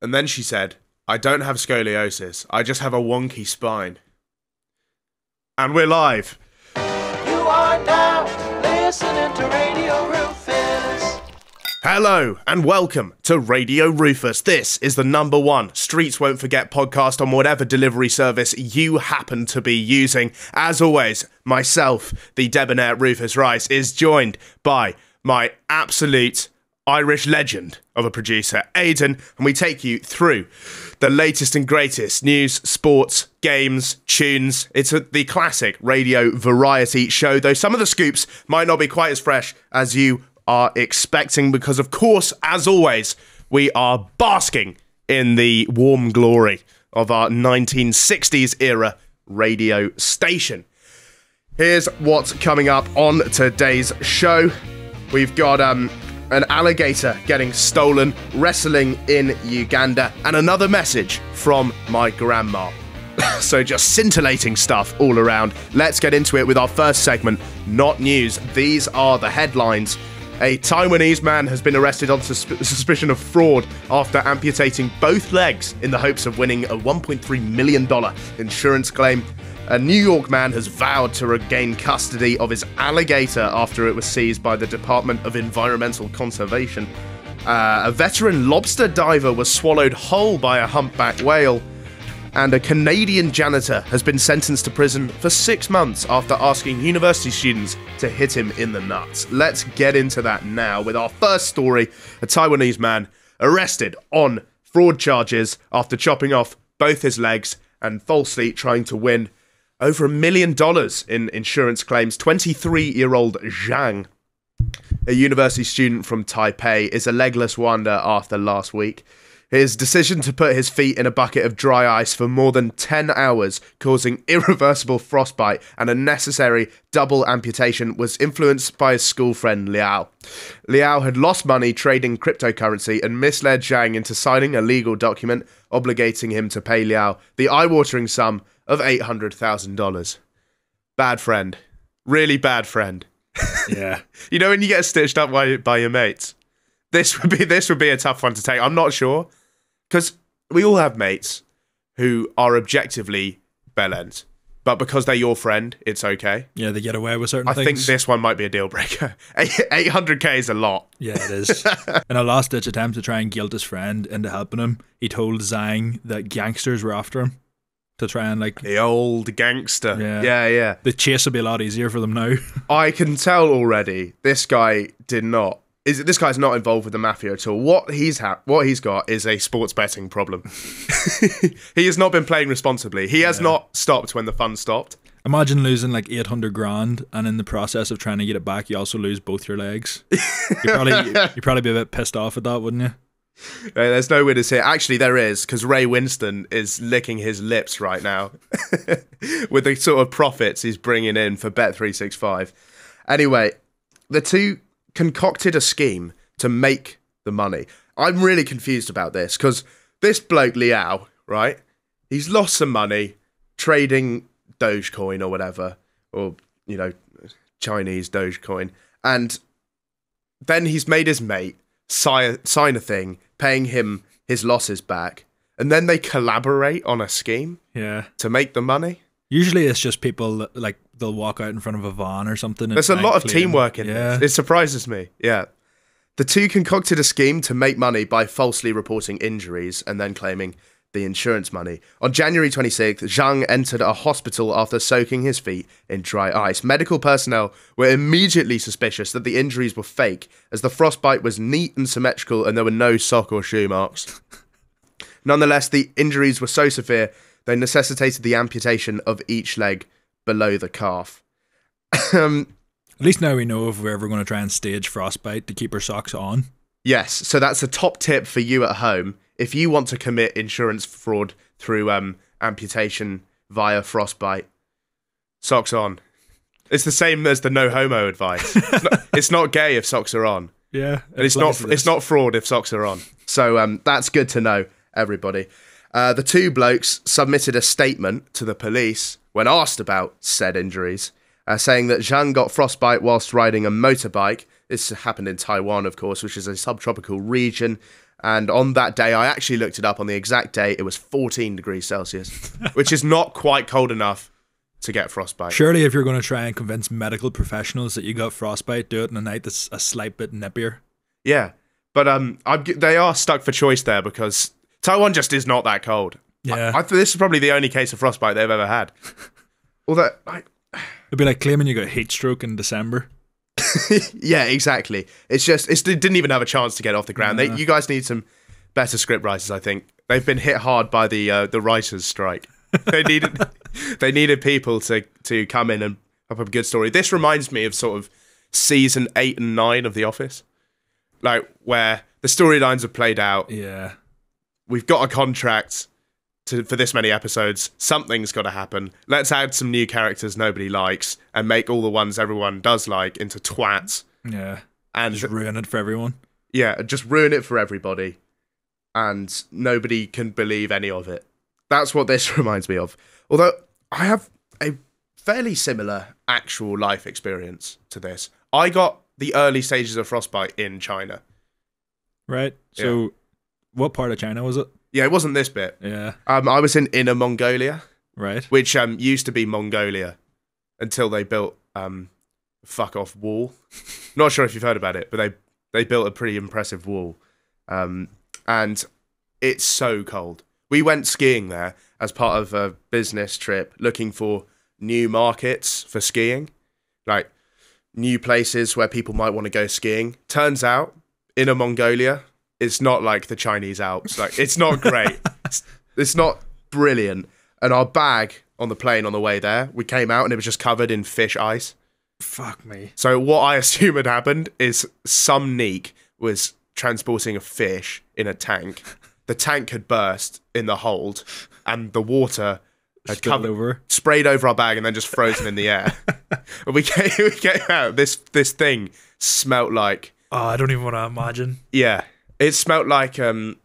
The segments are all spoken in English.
And then she said, I don't have scoliosis. I just have a wonky spine. And we're live. You are now listening to Radio Rufus. Hello and welcome to Radio Rufus. This is the number one Streets Won't Forget podcast on whatever delivery service you happen to be using. As always, myself, the debonair Rufus Rice, is joined by my absolute Irish legend of a producer, Aidan, and we take you through the latest and greatest news, sports, games, tunes. It's a, the classic radio variety show, though some of the scoops might not be quite as fresh as you are expecting, because, of course, as always, we are basking in the warm glory of our 1960s era radio station. Here's what's coming up on today's show. We've got um, an alligator getting stolen, wrestling in Uganda, and another message from my grandma. so just scintillating stuff all around. Let's get into it with our first segment, not news. These are the headlines. A Taiwanese man has been arrested on sus- suspicion of fraud after amputating both legs in the hopes of winning a $1.3 million insurance claim. A New York man has vowed to regain custody of his alligator after it was seized by the Department of Environmental Conservation. Uh, a veteran lobster diver was swallowed whole by a humpback whale. And a Canadian janitor has been sentenced to prison for six months after asking university students to hit him in the nuts. Let's get into that now with our first story a Taiwanese man arrested on fraud charges after chopping off both his legs and falsely trying to win over a million dollars in insurance claims. 23 year old Zhang, a university student from Taipei, is a legless wonder after last week. His decision to put his feet in a bucket of dry ice for more than 10 hours, causing irreversible frostbite and a necessary double amputation, was influenced by his school friend Liao. Liao had lost money trading cryptocurrency and misled Zhang into signing a legal document obligating him to pay Liao the eye watering sum of $800,000. Bad friend. Really bad friend. Yeah. You know when you get stitched up by, by your mates? This would be this would be a tough one to take. I'm not sure because we all have mates who are objectively bellends, but because they're your friend, it's okay. Yeah, they get away with certain I things. I think this one might be a deal breaker. 800k is a lot. Yeah, it is. In a last ditch attempt to try and guilt his friend into helping him, he told Zhang that gangsters were after him to try and like The old gangster. Yeah. yeah, yeah. the chase will be a lot easier for them now. I can tell already. This guy did not. Is this guy's not involved with the mafia at all? What he's ha- what he's got is a sports betting problem. he has not been playing responsibly. He has not stopped when the fun stopped. Imagine losing like 800 grand and in the process of trying to get it back, you also lose both your legs. You'd probably, you'd probably be a bit pissed off at that, wouldn't you? Uh, There's no winners here. Actually, there is because Ray Winstone is licking his lips right now with the sort of profits he's bringing in for Bet365. Anyway, the two concocted a scheme to make the money. I'm really confused about this because this bloke Liao, right? He's lost some money trading Dogecoin or whatever, or you know, Chinese Dogecoin, and then he's made his mate sign, sign a thing paying him his losses back, and then they collaborate on a scheme Yeah. to make the money. Usually it's just people that, like they'll walk out in front of a van or something. There's a lot of teamwork in yeah. this. It surprises me. Yeah. The two concocted a scheme to make money by falsely reporting injuries and then claiming the insurance money. On January 26th, Zhang entered a hospital after soaking his feet in dry ice. Medical personnel were immediately suspicious that the injuries were fake, as the frostbite was neat and symmetrical and there were no sock or shoe marks. Nonetheless, the injuries were so severe they necessitated the amputation of each leg below the calf. um, At least now we know if we're ever going to try and stage frostbite to keep our socks on. Yes, so that's a top tip for you at home. If you want to commit insurance fraud through um, amputation via frostbite, socks on. It's the same as the no homo advice. It's not, it's not gay if socks are on, Yeah, and it's not it's not fraud if socks are on. So um, that's good to know, everybody. Uh, the two blokes submitted a statement to the police when asked about said injuries, uh, saying that Zhang got frostbite whilst riding a motorbike. This happened in Taiwan, of course, which is a subtropical region. And on that day, I actually looked it up on the exact day. It was 14 degrees Celsius, which is not quite cold enough to get frostbite. Surely, if you're going to try and convince medical professionals that you got frostbite, do it in a night that's a slight bit nippier. Yeah, but um, I'm, they are stuck for choice there because Taiwan just is not that cold. Yeah. I, I, this is probably the only case of frostbite they've ever had. Although, I, It'd be like claiming you got heat stroke in December. yeah, exactly. It's just it's, it didn't even have a chance to get off the ground. They, you guys need some better script writers. I think they've been hit hard by the uh, the writers' strike. They needed they needed people to to come in and have a good story. This reminds me of sort of season eight and nine of The Office, like where the storylines are played out. Yeah. We've got a contract. To, for this many episodes, something's got to happen. Let's add some new characters nobody likes and make all the ones everyone does like into twats. Yeah. And Just ruin it for everyone. yeah, just ruin it for everybody, and nobody can believe any of it. That's what this reminds me of. Although I have a fairly similar actual life experience to this. I got the early stages of frostbite in China. Right. So, what part of China was it? Yeah, it wasn't this bit. Yeah. Um, I was in Inner Mongolia, Right. which um used to be Mongolia, until they built um, fuck off wall. Not sure if you've heard about it, but they they built a pretty impressive wall, um, and it's so cold. We went skiing there as part of a business trip, looking for new markets for skiing, like new places where people might want to go skiing. Turns out, Inner Mongolia is not like the Chinese Alps. Like it's not great. it's, it's not brilliant. And our bag on the plane on the way there, we came out and it was just covered in fish ice. Fuck me. So what I assume had happened is some neek was transporting a fish in a tank. The tank had burst in the hold, and the water had Spilled covered, over. sprayed over our bag, and then just frozen in the air. and we came, we came out. This this thing smelt like Oh, I don't even want to imagine. yeah, it smelt like um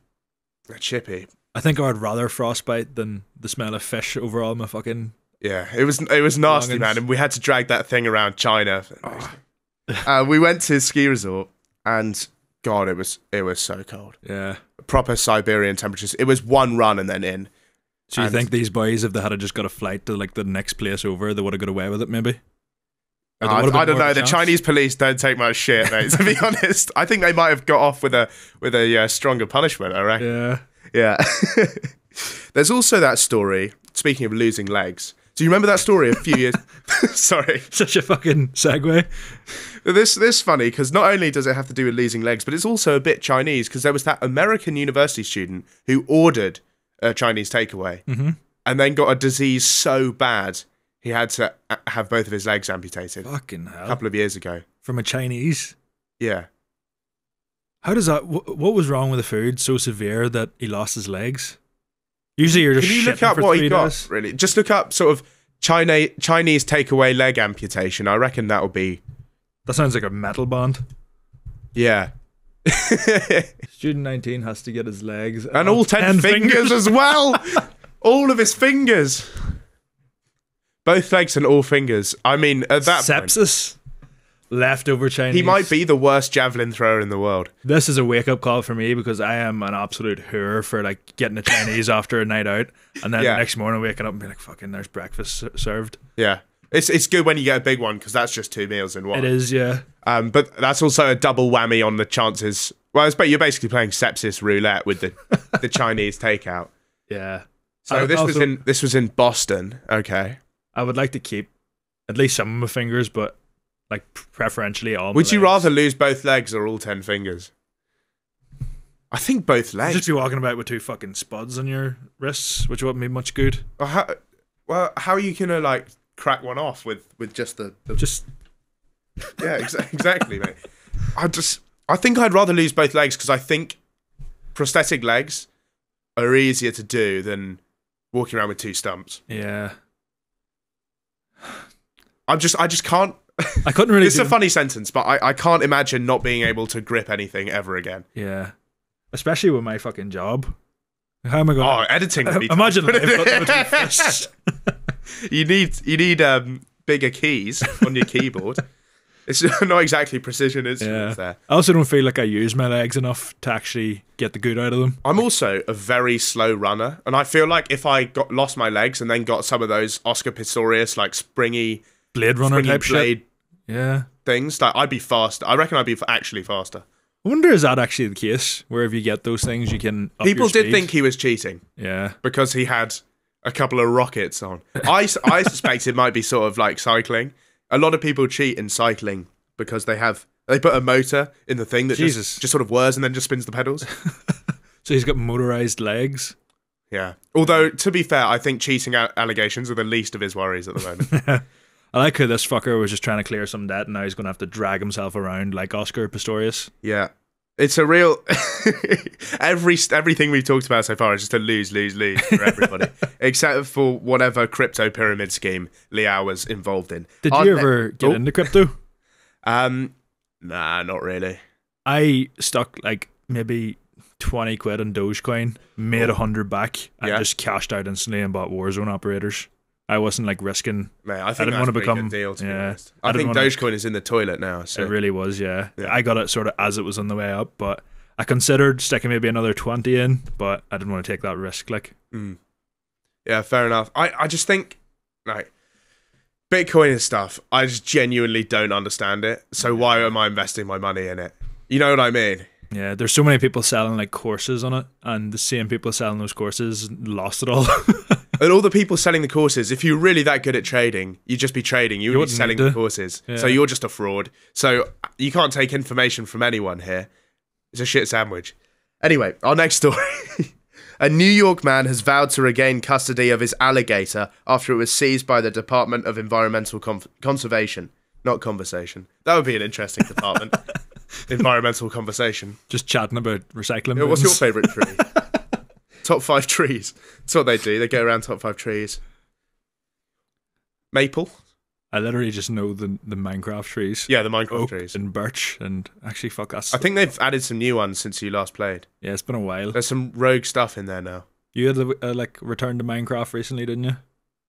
a chippy. I think I would rather frostbite than the smell of fish overall. My fucking Yeah, it was it was nasty, man, and we had to drag that thing around China. uh, we went to a ski resort, and God, it was it was so cold. yeah. Proper Siberian temperatures. It was one run and then in. So you And- think these boys, if they had just got a flight to like the next place over, they would have got away with it? Maybe. I, been I don't know. The chance? Chinese police don't take much shit, mate. To be honest, I think they might have got off with a with a uh, stronger punishment. I reckon. Yeah. Yeah. There's also that story. Speaking of losing legs, do you remember that story a few years? Sorry, Such a fucking segue. this this funny because not only does it have to do with losing legs, but it's also a bit Chinese because there was that American university student who ordered a Chinese takeaway and then got a disease so bad he had to uh, have both of his legs amputated Fucking a couple of years ago. From a Chinese. Yeah. How does that? Wh- what was wrong with the food so severe that he lost his legs? Usually, you're just. Can you look up what he got? days. Really, just look up sort of China Chinese takeaway leg amputation. I reckon that'll be That sounds like a metal band. yeah. Student 19 has to get his legs and all ten, fingers, as well. all of his fingers. Both legs and all fingers. I mean, at that point, Sepsis. Leftover Chinese. he might be the worst javelin thrower in the world. This is a wake up call for me because I am an absolute whore for like getting a Chinese after a night out, and then Yeah. the next morning waking up and being like, "Fucking, there's breakfast served." Yeah. It's, it's good when you get a big one because that's just two meals in one. It is, yeah. Um, but that's also a double whammy on the chances. Well, it's, but you're basically playing sepsis roulette with the, the Chinese takeout. Yeah. So I- this was in this was in Boston. Okay. I would like to keep at least some of my fingers, but like preferentially all. my Would you legs. rather lose both legs or all ten fingers? I think both legs. You'd just be walking about with two fucking spuds on your wrists, which wouldn't be much good. Well, how, well, how are you gonna like crack one off with with just the, the Just yeah exa- exactly mate. I just I think I'd rather lose both legs because I think prosthetic legs are easier to do than walking around with two stumps. yeah. I'm just I just can't. I couldn't really. It's a funny sentence, but I, I can't imagine not being able to grip anything ever again. yeah, especially with my fucking job. How am I going? Oh, editing. tough. Imagine that. I've got them with two fists. you need you need um bigger keys on your keyboard. It's not exactly precision Yeah. instruments there. I also don't feel like I use my legs enough to actually get the good out of them. I'm also a very slow runner, and I feel like if I got lost my legs and then got some of those Oscar Pistorius like springy, Blade Runner type shit. Yeah. things, like I'd be faster. I reckon I'd be actually faster. I wonder is that actually the case? Where if you get those things, you can. People did think he was cheating Yeah. because he had a couple of rockets on. I, I suspect it might be sort of like cycling. A lot of people cheat in cycling because they have they put a motor in the thing that Jesus. just, just sort of whirs and then just spins the pedals. So he's got motorized legs. Yeah. Although to be fair, I think cheating allegations are the least of his worries at the moment. I like how this fucker was just trying to clear some debt, and now he's going to have to drag himself around like Oscar Pistorius. Yeah. It's a real every everything we've talked about so far is just a lose lose lose for everybody, except for whatever crypto pyramid scheme Liao was involved in. Did Our you ever get Oh. into crypto? Um, nah, not really. I stuck like maybe 20 quid on Dogecoin, made a hundred back, and Yeah. just cashed out instantly and bought Warzone operators. I wasn't like risking. Mate, I think didn't that's wanna become- deal. To be yeah, honest, I I, think Dogecoin is in the toilet now. So It really was, yeah. Yeah. I got it sort of as it was on the way up, but I considered sticking maybe another 20 in, but I didn't want to take that risk. Like, mm. yeah, fair enough. I I just think like Bitcoin and stuff. I just genuinely don't understand it. So why am I investing my money in it? You know what I mean? yeah, there's so many people selling like courses on it, and the same people selling those courses lost it all. And all the people selling the courses, if you're really that good at trading, you'd just be trading. You would be selling the courses. Yeah. So you're just a fraud. So uh, you can't take information from anyone here. It's a shit sandwich. Anyway, our next story. a New York man has vowed to regain custody of his alligator after it was seized by the Department of Environmental Con- Conservation. Not conversation. That would be an interesting department. Environmental conversation. just chatting about recycling. Yeah, What's your favourite tree? top five trees. That's what they do. They go around top five trees. Maple. I literally just know the the Minecraft trees. Yeah, the Minecraft Oak trees. and birch, and actually, fuck us. I think they've added some new ones since you last played. yeah, it's been a while. There's some rogue stuff in there now. You had uh, like returned to Minecraft recently, didn't you?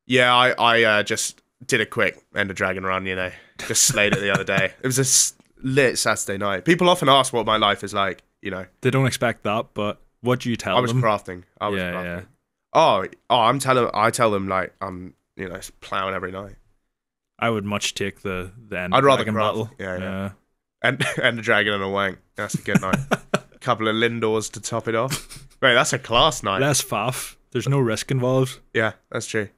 Yeah, I I uh, just did a quick Ender Dragon run. You know, just slayed it the other day. It was a lit Saturday night. People often ask what my life is like. You know, They don't expect that, but what do you tell them? I was them? crafting. I was yeah, crafting. yeah. Oh, oh, I'm telling. I tell them like I'm. You know, plowing every night. I would much take the the end I'd rather craft. battle. Yeah, yeah. And Ender Dragon and a wank. That's a good night. a couple of Lindors to top it off. Wait, that's a class night. That's faff. There's no risk involved. Yeah, that's true.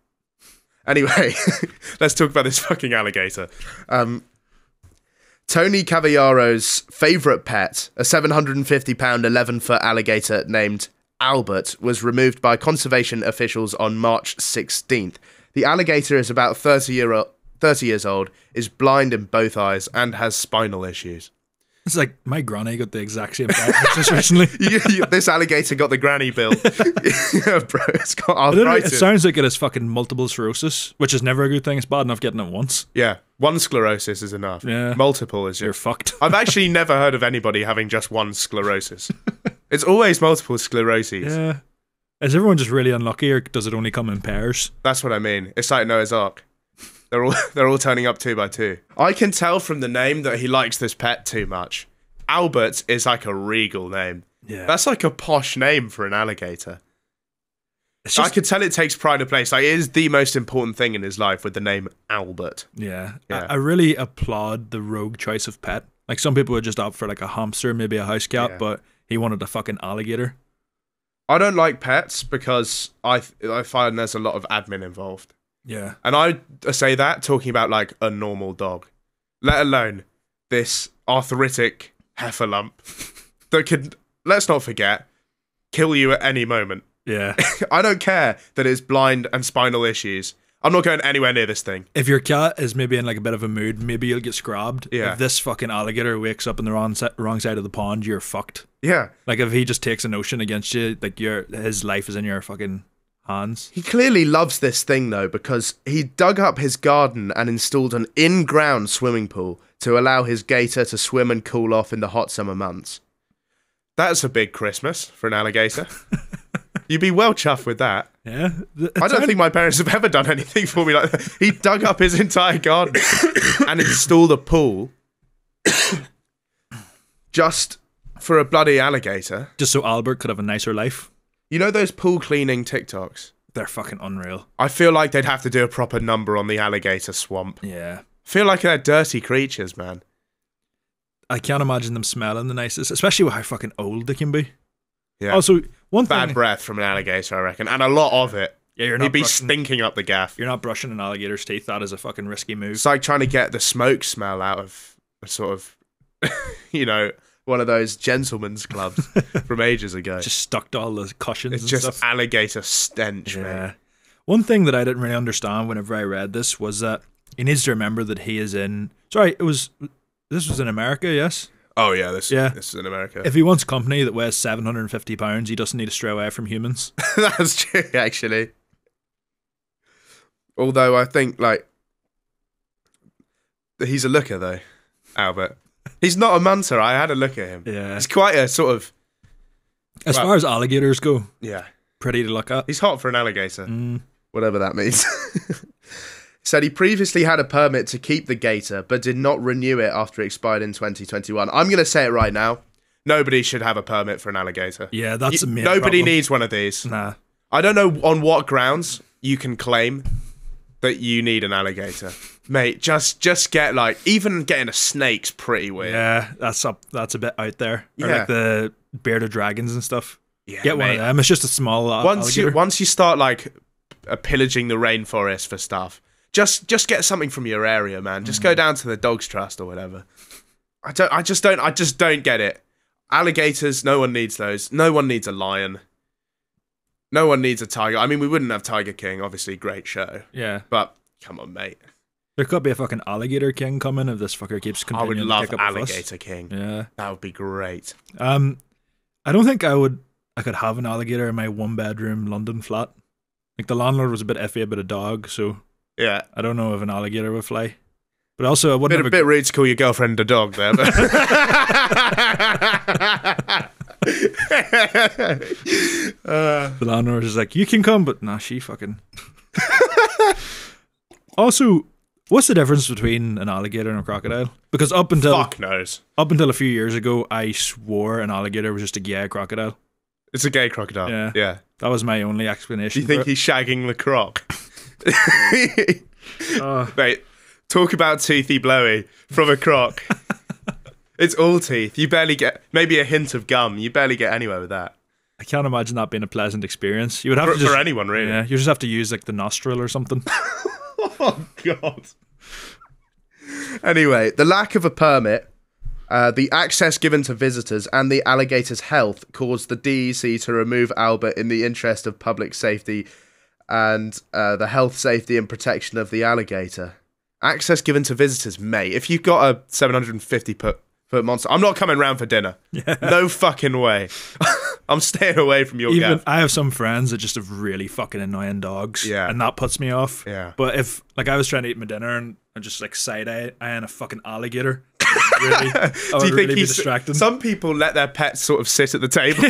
Anyway, let's talk about this fucking alligator. Um, Tony Cavallaro's favourite pet, a 750 pound 11 foot alligator named Albert, was removed by conservation officials on March 16th. The alligator is about 30, year o- 30 years old, is blind in both eyes, and has spinal issues. It's like my granny got the exact same just recently. You- you- this alligator got the granny bill. yeah, bro, it's got I It arthritis. sounds like it has fucking multiple sclerosis, which is never a good thing. It's bad enough getting it once. yeah, one sclerosis is enough. Yeah. Multiple is You're fucked. I've actually never heard of anybody having just one sclerosis. it's always multiple sclerosis. yeah. Is everyone just really unlucky, or does it only come in pairs? That's what I mean. It's like Noah's Ark. They're all they're all turning up two by two. I can tell from the name that he likes this pet too much. Albert is like a regal name. Yeah. That's like a posh name for an alligator. It's I could tell it takes pride of place. Like it is the most important thing in his life with the name Albert. yeah. Yeah. I, I really applaud the rogue choice of pet. Like some people would just opt for like a hamster, maybe a house cat, Yeah. but he wanted a fucking alligator. I don't like pets because I I find there's a lot of admin involved. Yeah. And I say that talking about like a normal dog, let alone this arthritic heifer lump that could, let's not forget, kill you at any moment. Yeah. I don't care that it's blind and spinal issues. I'm not going anywhere near this thing. if your cat is maybe in like a bit of a mood, maybe you'll get scrubbed. Yeah. If this fucking alligator wakes up in the wrong, si- wrong side of the pond, you're fucked. Yeah. Like if he just takes a notion against you, like your his life is in your fucking hands. He clearly loves this thing though because he dug up his garden and installed an in-ground swimming pool to allow his gator to swim and cool off in the hot summer months. That's a big Christmas for an alligator. You'd be well chuffed with that. Yeah. I don't think my parents have ever done anything for me like that. He dug up his entire garden and installed a pool just for a bloody alligator. Just so Albert could have a nicer life. You know those pool cleaning TikToks? They're fucking unreal. I feel like they'd have to do a proper number on the alligator swamp. Yeah. feel like they're dirty creatures, man. I can't imagine them smelling the nicest, especially with how fucking old they can be. Yeah. Also, one Bad thing. breath from an alligator, I reckon, and a lot of it. yeah, you're not. He'd be brushing, stinking up the gaff. You're not brushing an alligator's teeth. That is a fucking risky move. It's like trying to get the smoke smell out of a sort of, you know, one of those gentlemen's clubs from ages ago. just stuck to all the cushions it's and just stuff. alligator stench, Yeah. man. One thing that I didn't really understand whenever I read this was that he needs to remember that he is in. Sorry, it was. This was in America, yes. Oh yeah, this Yeah. this is in America. If he wants a company that weighs 750 pounds, he doesn't need to stray away from humans. That's true, actually. Although I think like he's a looker though, Albert. He's not a munter. I had a look at him. Yeah. He's quite a sort of As Well- far as alligators go, yeah. pretty to look at. He's hot for an alligator. Mm. whatever that means. Said he previously had a permit to keep the gator, but did not renew it after it expired in 2021. I'm going to say it right now. Nobody should have a permit for an alligator. Yeah, that's You- a nobody problem. needs one of these. Nah. I don't know on what grounds you can claim that you need an alligator. Mate, just just get like even getting a snake's pretty weird. Yeah, that's up. That's a bit out there. Or Yeah. like the bearded dragons and stuff. Yeah, Get one of them. It's just a small uh, once you once you start like uh, pillaging the rainforest for stuff, just just get something from your area, man. Just Mm. go down to the Dogs Trust or whatever. I don't. I just don't. I just don't get it. Alligators. No one needs those. No one needs a lion. No one needs a tiger. I mean, we wouldn't have Tiger King. Obviously, great show. yeah, But come on, mate. there could be a fucking alligator king coming if this fucker keeps I continuing would love kick up a fuss. Alligator King. Yeah. That would be great. Um, I don't think I would. I could have an alligator in my one bedroom London flat. Like the landlord was a bit iffy about a dog, so Yeah. I don't know if an alligator would fly. But also, I Bit wouldn't a have bit rude to call your girlfriend a dog there. But The landlord is like, "You can come," but nah, she fucking. also, what's the difference between an alligator and a crocodile? Because up until Fuck knows. up until a few years ago, I swore an alligator was just a gay crocodile. It's a gay crocodile. Yeah. Yeah. That was my only explanation. Do you think he's shagging the croc? Uh, Mate, talk about toothy blowy from a croc. It's all teeth. You barely get maybe a hint of gum. You barely get anywhere with that. I can't imagine that being a pleasant experience. You would have For, to just, for anyone, really. yeah, you just have to use like the nostril or something. Oh God. Anyway, the lack of a permit, uh, the access given to visitors, and the alligator's health caused the DEC to remove Albert in the interest of public safety and uh, the health, safety, and protection of the alligator. Access given to visitors, mate. If you've got a 750 foot, foot monster, I'm not coming round for dinner. Yeah. No fucking way. I'm staying away from your Even gaff. I have some friends that just have really fucking annoying dogs. Yeah. And that puts me off. Yeah. But if like I was trying to eat my dinner and I just like side eye eyeing a fucking alligator, really, Do you really think he's distracting. some people let their pets sort of sit at the table?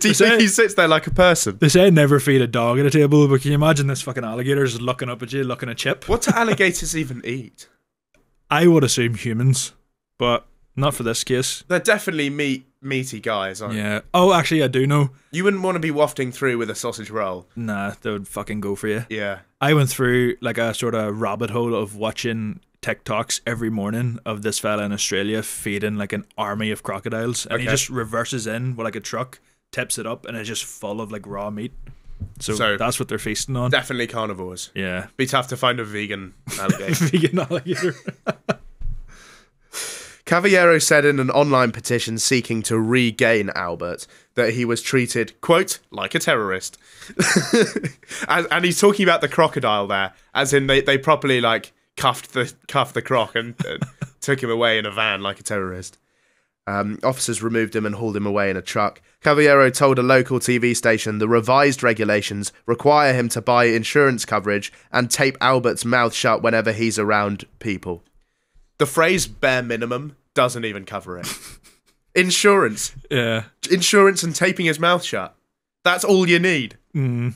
Do you say- think he sits there like a person? they say never feed a dog at a table, but can you imagine this fucking alligator just looking up at you, looking a chip? What do alligators even eat? I would assume humans, but not for this case. They're definitely meat meaty guys, aren't Yeah. Oh, actually, I do know. You wouldn't want to be wafting through with a sausage roll. Nah, they would fucking go for you. Yeah. I went through like a sort of rabbit hole of watching TikToks every morning of this fella in Australia feeding like an army of crocodiles, and he Okay. just reverses in with like a truck, tips it up, and it's just full of like raw meat. So, So- that's what they're feasting on. Definitely carnivores. yeah, Be tough to find a vegan alligator. vegan alligator. Cavallaro said in an online petition seeking to regain Albert that he was treated, quote, like a terrorist. and, and he's talking about the crocodile there, as in they, they properly like cuffed the cuffed the croc and, and took him away in a van like a terrorist. Um, officers removed him and hauled him away in a truck. Cavallaro told a local TV station the revised regulations require him to buy insurance coverage and tape Albert's mouth shut whenever he's around people. The phrase bare minimum doesn't even cover it. Insurance. yeah, Insurance and taping his mouth shut. That's all you need. Mm-hmm.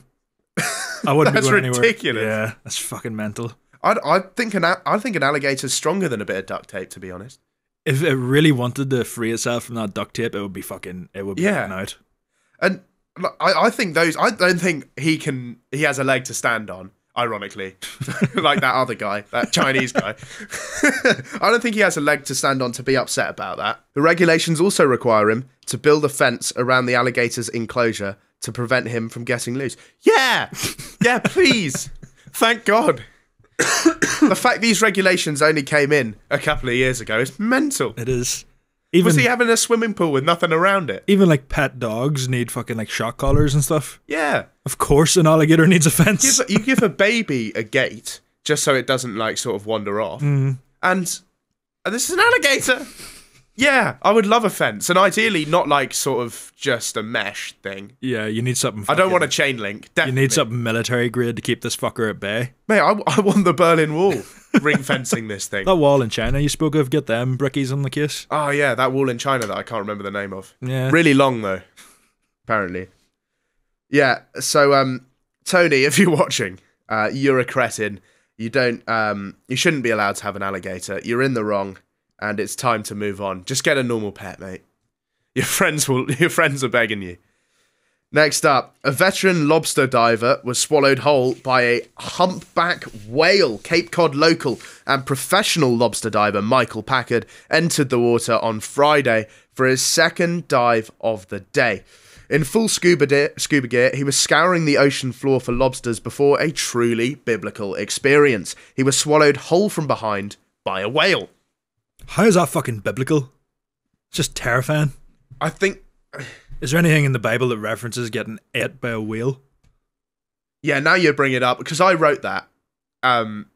I wouldn't That's be going anywhere. ridiculous. Yeah, that's fucking mental. I'd, I think an I think an alligator's stronger than a bit of duct tape, to be honest. if it really wanted to free itself from that duct tape, it would be fucking. It would be Yeah. out. And I, I think those. I don't think he can. He has a leg to stand on. Ironically, like that other guy, that Chinese guy. I don't think he has a leg to stand on to be upset about that. The regulations also require him to build a fence around the alligator's enclosure to prevent him from getting loose. Yeah, yeah, please. Thank God. the fact these regulations only came in a couple of years ago is mental. It is. Even Was he having a swimming pool with nothing around it? even like pet dogs need fucking like shock collars and stuff. Yeah. Of course, an alligator needs a fence. give, you give a baby a gate just so it doesn't like sort of wander off. Mm. And, and this is an alligator. Yeah, I would love a fence, and ideally not like sort of just a mesh thing. yeah, you need something. I don't want a chain link. You need something military grade to keep this fucker at bay. mate. I, I want the Berlin Wall ring fencing this thing. That wall in China you spoke of, get them brickies on the case. Oh yeah, that wall in China that I can't remember the name of. Yeah. Really long though, apparently. Yeah. So, um, Tony, if you're watching, uh, you're a cretin. You don't. Um, you shouldn't be allowed to have an alligator. You're in the wrong, and it's time to move on. Just get a normal pet, mate. Your friends will. Your friends are begging you. Next up, a veteran lobster diver was swallowed whole by a humpback whale. Cape Cod local and professional lobster diver Michael Packard entered the water on Friday for his second dive of the day. In full scuba, de- scuba gear, he was scouring the ocean floor for lobsters before a truly biblical experience. He was swallowed whole from behind by a whale. How is that fucking biblical? It's just terrifying. I think, Is there anything in the Bible that references getting ate by a whale? yeah, now you bring it up because I wrote that. Um,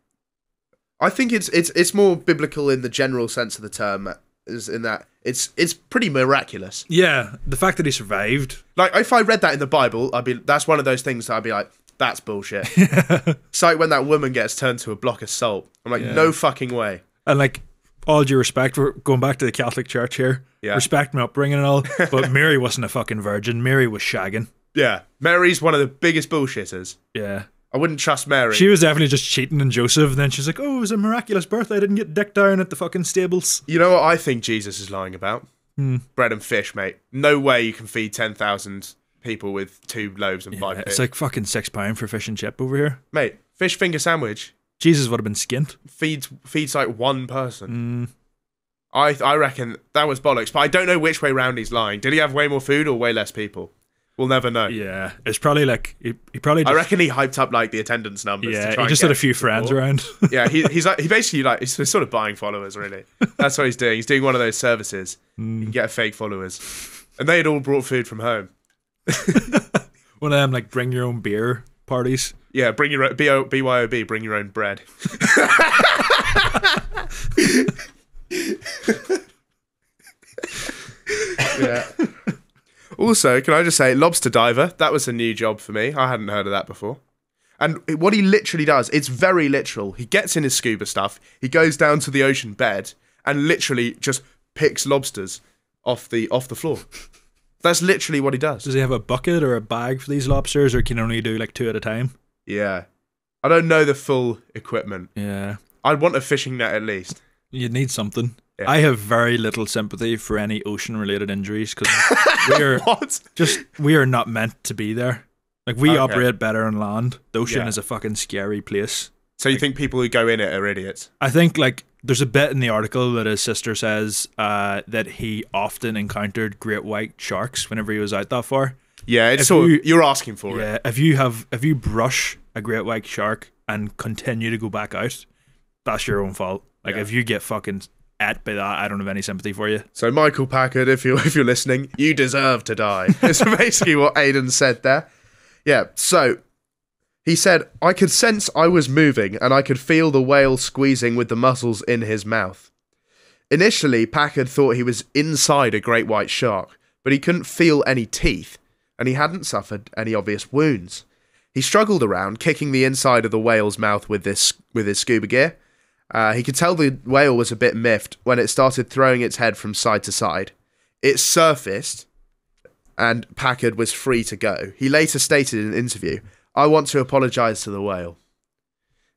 I think it's it's it's more biblical in the general sense of the term, is in that it's it's pretty miraculous. Yeah, the fact that he survived. Like if I read that in the Bible, I'd be that's one of those things that I'd be like, that's bullshit. it's like when that woman gets turned to a block of salt. I'm like, Yeah. no fucking way. And like, all due respect, we're going back to the Catholic Church here. Yeah. Respect my upbringing and all, but Mary wasn't a fucking virgin. Mary was shagging. Yeah, Mary's one of the biggest bullshitters. Yeah. I wouldn't trust Mary. She was definitely just cheating on Joseph, and then she's like, oh, it was a miraculous birth. I didn't get dick down at the fucking stables. you know what I think Jesus is lying about? Hmm. Bread and fish, mate. No way you can feed ten thousand people with two loaves and five It's fish. like fucking six pound for fish and chip over here. mate, fish finger sandwich Jesus would have been skint. feeds feeds like one person. Mm, I I reckon that was bollocks, but I don't know which way round he's lying. Did he have way more food or way less people? We'll never know. yeah, it's probably like he, he probably just, I reckon he hyped up like the attendance numbers. to yeah try he just had a few friends around. yeah, he, he's like he basically like he's sort of buying followers. Really, that's what he's doing. He's doing one of those services. You hmm. can get fake followers, and they had all brought food from home. One of them like bring your own beer parties. Yeah, bring your own B O B Y O B. Bring your own bread. yeah. Also, can I just say, lobster diver? That was a new job for me. I hadn't heard of that before. And what he literally does, it's very literal. He gets in his scuba stuff, he goes down to the ocean bed, and literally just picks lobsters off the off the floor. That's literally what he does. Does he have a bucket or a bag for these lobsters, or can he only do like two at a time? Yeah. I don't know the full equipment. Yeah, I'd want a fishing net at least. you'd need something. Yeah. I have very little sympathy for any ocean-related injuries because we are just we are not meant to be there. Like we Okay. operate better on land. The ocean Yeah. is a fucking scary place. So you think people who go in it are idiots? I think like there's a bit in the article that his sister says uh, that he often encountered great white sharks whenever he was out that far. Yeah, it's sort you, you're asking for it. Yeah, if you have if you brush a great white shark and continue to go back out, that's your own fault. Like Yeah. if you get fucking at that, I don't have any sympathy for you. So Michael Packard, if you if you're listening, you deserve to die. It's basically what Aidan said there. Yeah. So he said, I could sense I was moving and I could feel the whale squeezing with the muscles in his mouth. Initially, Packard thought he was inside a great white shark, but he couldn't feel any teeth and he hadn't suffered any obvious wounds. He struggled around, kicking the inside of the whale's mouth with this with his scuba gear. Uh, he could tell the whale was a bit miffed when it started throwing its head from side to side. It surfaced, and Packard was free to go. He later stated in an interview, "I want to apologise to the whale."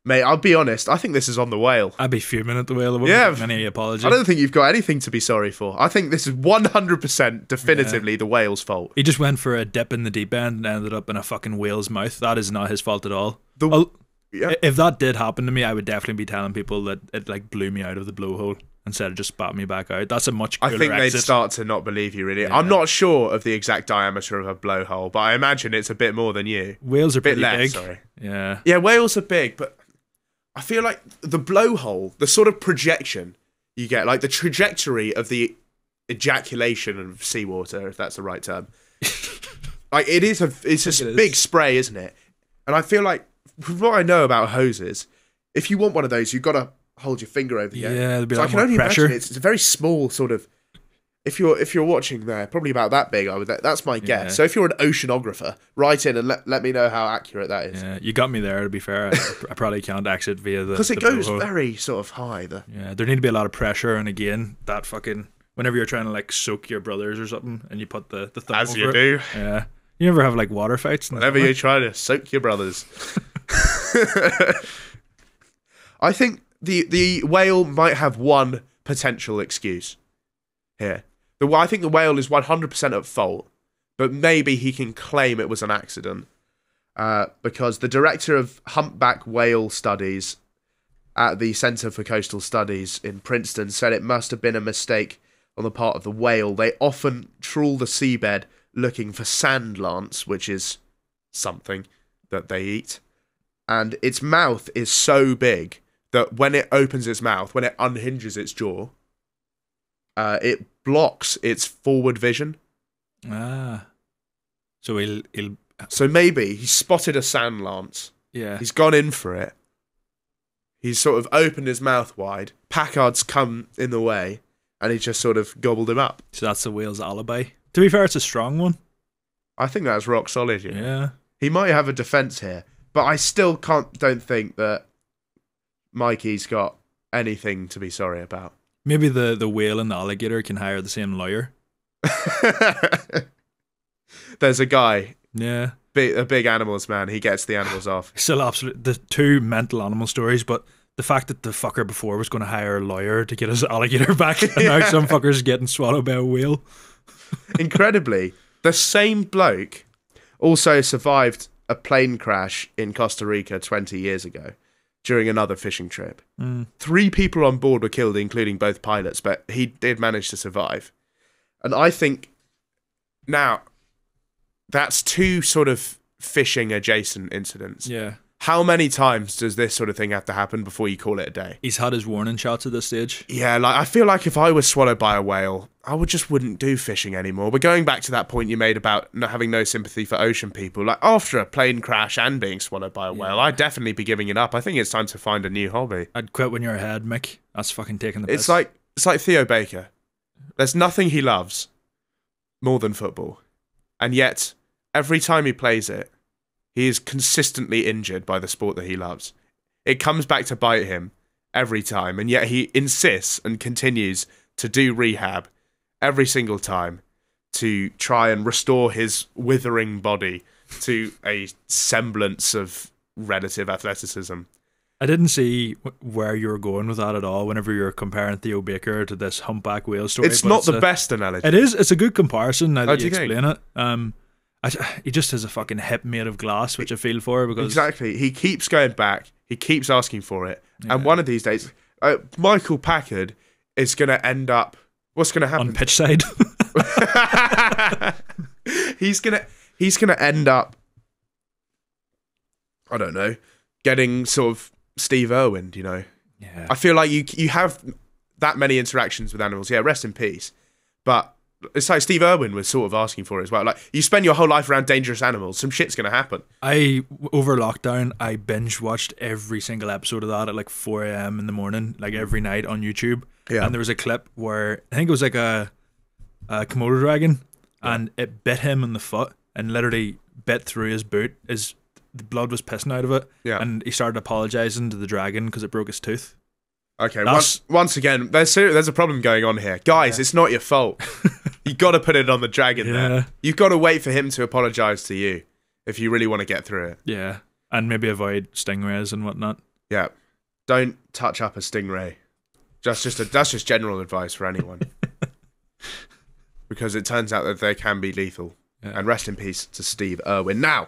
Mate, I'll be honest. I think this is on the whale. I'd be fuming at the whale. I Yeah. wouldn't yeah, any apology. I don't think you've got anything to be sorry for. I think this is 100% definitively the whale's fault. He just went for a dip in the deep end and ended up in a fucking whale's mouth. That is not his fault at all. The- I'll- Yeah. If that did happen to me, I would definitely be telling people that it like blew me out of the blowhole instead of just spat me back out. That's a much I think they'd exit. start to not believe you, really. Yeah. I'm not sure of the exact diameter of a blowhole, but I imagine it's a bit more than you. Whales are A bit less, big. sorry. Yeah. Yeah, whales are big, but I feel like the blowhole, the sort of projection you get, like the trajectory of the ejaculation of seawater, if that's the right term. like it is a it's a it big is. spray, isn't it? And I feel like from what I know about hoses, if you want one of those, you've got to hold your finger over the Yeah, end. there'd be a so I lot can more only pressure. imagine it's, it's a very small sort of. If you're if you're watching there, probably about that big. I would. That's my guess. Yeah. So if you're an oceanographer, write in and let, let me know how accurate that is. Yeah, you got me there. To be fair, I, I probably can't exit via the Because it the goes blowhole. very sort of high. The Yeah, there need to be a lot of pressure, and again, that fucking whenever you're trying to like soak your brothers or something, and you put the the thumb as you it. do. Yeah, you never have like water fights. Whenever you try to soak your brothers. I think the the whale might have one potential excuse here. The I think the whale is one hundred percent at fault, but maybe he can claim it was an accident. Uh, because the director of humpback whale studies at the Center for Coastal Studies in Princeton said it must have been a mistake on the part of the whale. They often trawl the seabed looking for sand lance, which is something that they eat. And its mouth is so big that when it opens its mouth, when it unhinges its jaw, uh, it blocks its forward vision. ah, so he'll he'll So maybe he spotted a sand lance. yeah. He's gone in for it. He's sort of opened his mouth wide. Packard's come in the way, and he just sort of gobbled him up. So that's the whale's alibi. To be fair, it's a strong one. I think that's rock solid. You know? Yeah. He might have a defense here, but I still can't. Don't think that Mikey's got anything to be sorry about. Maybe the the whale and the alligator can hire the same lawyer. There's a guy, Yeah. big, a big animals man. He gets the animals off. Still absolute the two mental animal stories, but the fact that the fucker before was going to hire a lawyer to get his alligator back, and now some fucker's getting swallowed by a whale. Incredibly, the same bloke also survived a plane crash in Costa Rica 20 years ago during another fishing trip. Mm. Three people on board were killed, including both pilots, but he did manage to survive. And I think now that's two sort of fishing adjacent incidents. Yeah. How many times does this sort of thing have to happen before you call it a day? He's had his warning shots at this stage. Yeah, like I feel like if I was swallowed by a whale, I would just wouldn't do fishing anymore. But going back to that point you made about not having no sympathy for ocean people, like after a plane crash and being swallowed by a whale, I'd definitely be giving it up. I think it's time to find a new hobby. I'd quit when you're ahead, Mick. That's fucking taking the piss. It's like it's like Theo Baker. There's nothing he loves more than football, and yet every time he plays it, he is consistently injured by the sport that he loves. It comes back to bite him every time, and yet he insists and continues to do rehab every single time to try and restore his withering body to a semblance of relative athleticism. I didn't see where you were going with that at all. Whenever you're comparing Theo Baker to this humpback whale story, It's not the a- best analogy. It is. It's a good comparison. Now Oh, that you you explain it. Um, I, he just has a fucking hip made of glass, which I feel for because Exactly. He keeps going back. He keeps asking for it. And one of these days, uh, Michael Packard is going to end up. What's going to on happen? pitch side. he's gonna. He's gonna end up. I don't know, getting sort of Steve Irwin. You know, yeah. I feel like you you have that many interactions with animals. Yeah, rest in peace. But it's like Steve Irwin was sort of asking for it as well. Like you spend your whole life around dangerous animals, some shit's gonna happen. I over lockdown, I binge watched every single episode of that at like 4 a.m. in the morning, like every night on YouTube. Yeah. And there was a clip where I think it was like a, a Komodo dragon, and it bit him in the foot and literally bit through his boot. His the blood was pissing out of it. Yeah. And he started apologizing to the dragon because it broke his tooth. Okay, That's- once once again, there's there's a problem going on here, guys. It's not your fault. you got to put it on the dragon. Yeah. There, you've got to wait for him to apologize to you if you really want to get through it. Yeah. And maybe avoid stingrays and whatnot. Yeah. Don't touch up a stingray. Just just a, that's just general advice for anyone. because it turns out that they can be lethal. Yeah. And rest in peace to Steve Irwin. Now,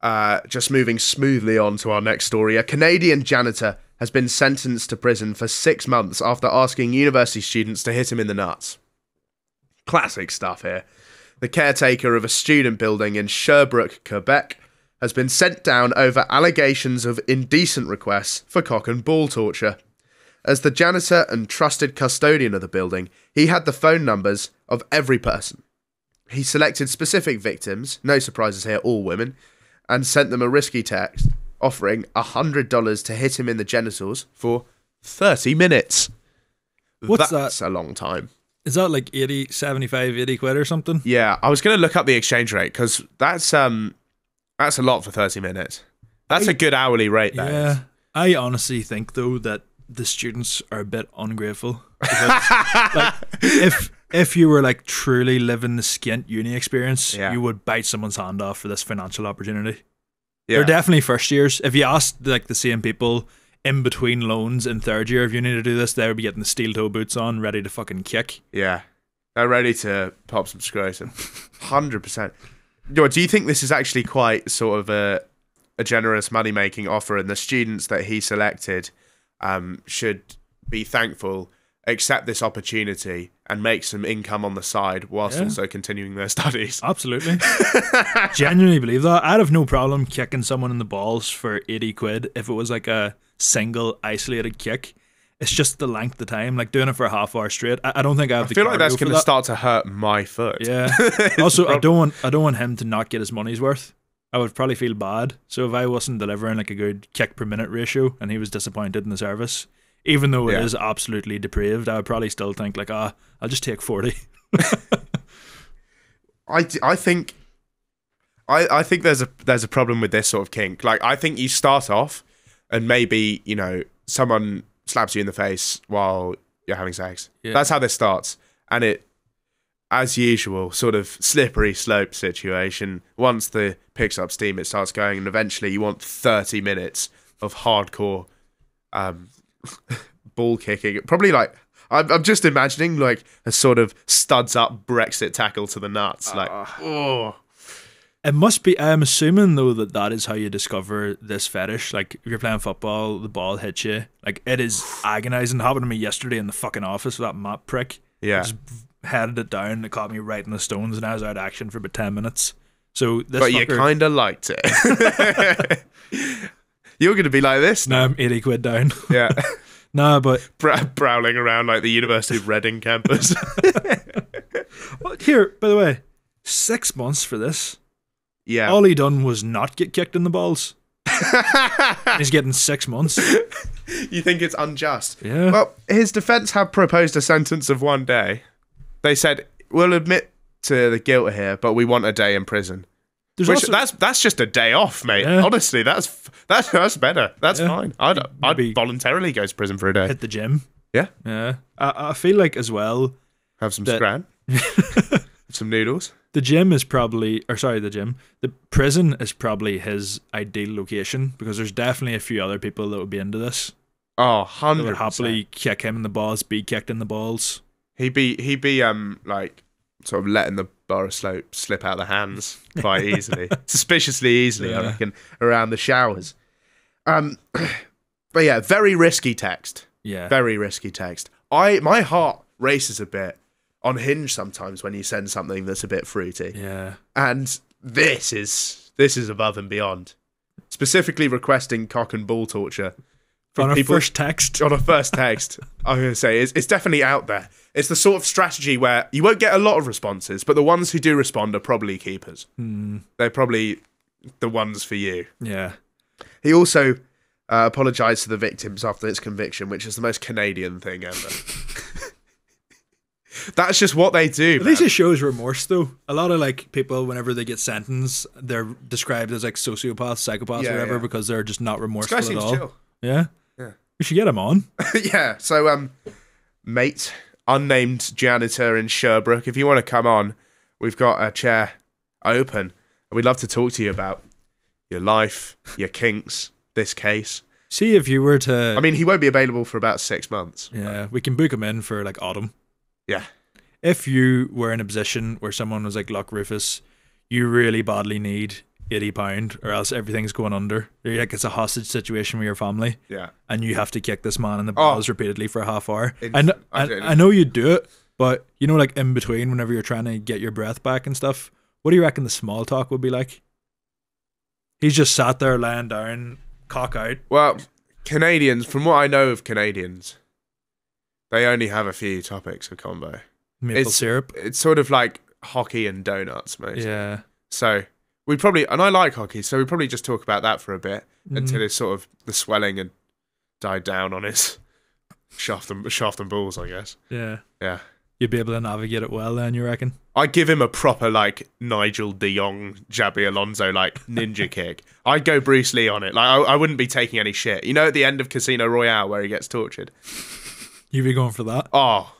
uh, just moving smoothly on to our next story. A Canadian janitor has been sentenced to prison for six months after asking university students to hit him in the nuts. Classic stuff here. The caretaker of a student building in Sherbrooke, Quebec, has been sent down over allegations of indecent requests for cock and ball torture. As the janitor and trusted custodian of the building, he had the phone numbers of every person. He selected specific victims, no surprises here, all women, and sent them a risky text offering $100 to hit him in the genitals for 30 minutes. What's That's a long time. Is that like 80, 75, 80 quid or something? Yeah, I was going to look up the exchange rate because that's um that's a lot for 30 minutes. That's a good hourly rate, that is. Yeah. I honestly think though that the students are a bit ungrateful. Because, like, if if you were like truly living the skint uni experience, Yeah. you would bite someone's hand off for this financial opportunity. Yeah. They're definitely first years. If you asked like the same people in between loans in third year if you need to do this, they would be getting the steel toe boots on, ready to fucking kick. Yeah. They're ready to pop some scrotum. 100%. Yo, Do you think this is actually quite sort of a, a generous money making offer and the students that he selected um, should be thankful, accept this opportunity and make some income on the side whilst Yeah. also continuing their studies? Absolutely. Genuinely believe that. I'd have no problem kicking someone in the balls for 80 quid if it was like a single isolated kick. It's just the length of time, like doing it for a half hour straight. I, I don't think I have I feel like that's going to that. start to hurt my foot. Yeah. also, I don't want I don't want him to not get his money's worth. I would probably feel bad. So if I wasn't delivering like a good kick per minute ratio and he was disappointed in the service, even though it is Yeah. absolutely depraved, I would probably still think like, ah, I'll just take forty. I, I think I, I think there's a there's a problem with this sort of kink. Like I think you start off and maybe, you know, someone slaps you in the face while you're having sex. Yeah. That's how this starts. And it as usual, sort of slippery slope situation. Once the picks up steam it starts going and eventually you want thirty minutes of hardcore um ball kicking. Probably like I'm, I'm just imagining like a sort of studs up Brexit tackle to the nuts. Like, ah. oh, It must be. I'm assuming though that that is how you discover this fetish. Like if you're playing football, the ball hits you. Like it is agonizing. It happened to me yesterday in the fucking office with that map prick. yeah. Just headed it down. It caught me right in the stones, and I was out of action for about ten minutes. So this But you kind of liked it. You're going to be like this now I'm eighty quid down. Yeah. no, but Brow- Prowling around like the University of Reading campus. well, here by the way, six months for this. yeah. All he done was not get kicked in the balls. He's getting six months. you think it's unjust? Yeah. Well, his defense have proposed a sentence of one day. They said, we'll admit to the guilt here, but we want a day in prison. Which also, that's that's just a day off, mate. Yeah. Honestly, that's that's that's better. That's Yeah. fine. I'd Maybe- I'd be voluntarily go to prison for a day. hit the gym. Yeah, Yeah. I, I feel like as well. have some That- scran, some noodles. The gym is probably, or sorry, the gym. The prison is probably his ideal location because there's definitely a few other people that would be into this. Oh, That hundred would happily kick him in the balls, be kicked in the balls. He'd be he'd be um like sort of letting the bar slope slip out of the hands quite easily, suspiciously easily, I reckon, around the showers. Um, but yeah, very risky text. Yeah. Very risky text. I my heart races a bit on Hinge sometimes when you send something that's a bit fruity. yeah. And this is this is above and beyond. Specifically requesting cock and ball torture from On a first text. on a first text. I'm going to say it's, it's definitely out there. It's the sort of strategy where you won't get a lot of responses, but the ones who do respond are probably keepers. They're probably the ones for you. Yeah. He also uh, apologized to the victims after his conviction, which is the most Canadian thing ever. That's just what they do. At least it shows remorse, though. A lot of like people, whenever they get sentenced, they're described as like sociopaths, psychopaths, Yeah, whatever, yeah. because they're just not remorseful at all. chill. Yeah. We should get him on. yeah. So, um, mate, unnamed janitor in Sherbrooke, if you want to come on, we've got a chair open. and We'd love to talk to you about your life, your kinks, this case. See if you were to. I mean, he won't be available for about six months. yeah, we can book him in for like autumn. Yeah. If you were in a position where someone was like, "Look, Rufus, you really badly need eighty pound, or else everything's going under." You're like it's a hostage situation with your family, Yeah. and you have to kick this man in the Oh. balls repeatedly for a half hour. It's- I, I I, I know you'd do it, but you know, like in between, whenever you're trying to get your breath back and stuff, what do you reckon the small talk would be like? He's just sat there laying down, cock out. Well, Canadians, from what I know of Canadians, they only have a few topics of combo. Maple It's- syrup. It's sort of like hockey and donuts, mate. Yeah. So we probably, and I like hockey, so we probably just talk about that for a bit Mm. until it's sort of the swelling and died down on his shaft and shaft and balls, I guess. Yeah. Yeah. You'd be able to navigate it well then, you reckon? I give him a proper like Nigel De Jong, Xabi Alonso like ninja kick. I'd go Bruce Lee on it. Like I, I wouldn't be taking any shit. You know, at the end of Casino Royale where he gets tortured. You'd be going for that. Oh,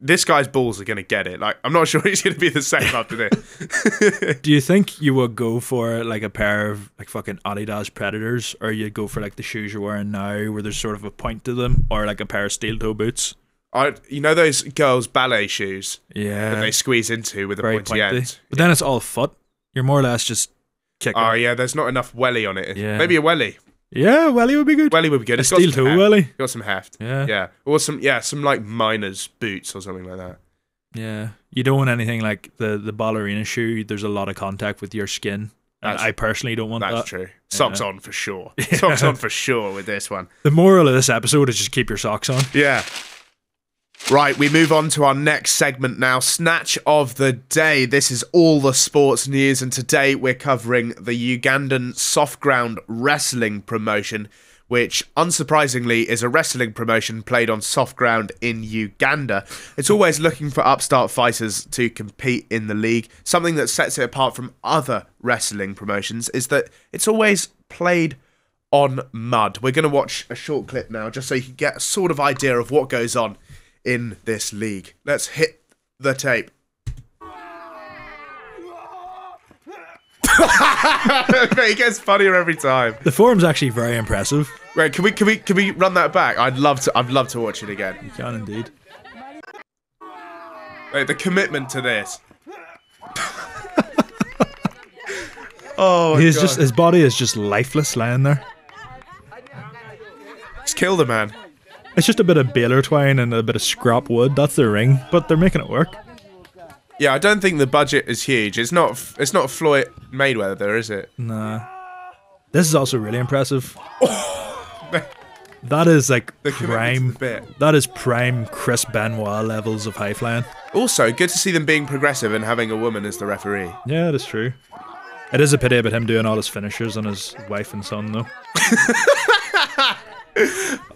this guy's balls are gonna get it. Like I'm not sure he's gonna be the same after this. Do you think you would go for like a pair of like fucking Adidas Predators, or you'd go for like the shoes you're wearing now, where there's sort of a point to them, or like a pair of steel toe boots? I, you know those girls' ballet shoes Yeah, that they squeeze into with a very pointy, pointy. end. But then it's all foot. You're more or less just kicking. Oh yeah, there's not enough welly on it. Yeah. Maybe a welly. Yeah, welly would be good. Welly would be good. It's got steel toe welly. Got some heft. Yeah. Yeah, or some yeah, some like miners' boots or something like that. Yeah, you don't want anything like the the ballerina shoe. There's a lot of contact with your skin, That's- I personally don't want That's that. That's true. Socks on for sure. Socks on for sure with this one. The moral of this episode is just keep your socks on. Yeah. Right, we move on to our next segment now. Snatch of the day. This is all the sports news, and today we're covering the Ugandan soft ground wrestling promotion, which unsurprisingly is a wrestling promotion played on soft ground in Uganda. It's always looking for upstart fighters to compete in the league. Something that sets it apart from other wrestling promotions is that it's always played on mud. We're going to watch a short clip now just so you can get a sort of idea of what goes on in this league. Let's hit the tape. it gets funnier every time. The form's actually very impressive. Wait, can we can we can we run that back? I'd love to. I'd love to watch it again. You can indeed. Wait, the commitment to this. oh, He's God. just his body is just lifeless lying there. He's killed a man. It's just a bit of baler twine and a bit of scrap wood. That's the ring, but they're making it work. Yeah, I don't think the budget is huge. It's not. It's not Floyd Mayweather, is it? Nah. This is also really impressive. that is like The prime. bit. That is prime Chris Benoit levels of high flying. Also, good to see them being progressive and having a woman as the referee. Yeah, that is true. It is a pity about him doing all his finishers on his wife and son, though.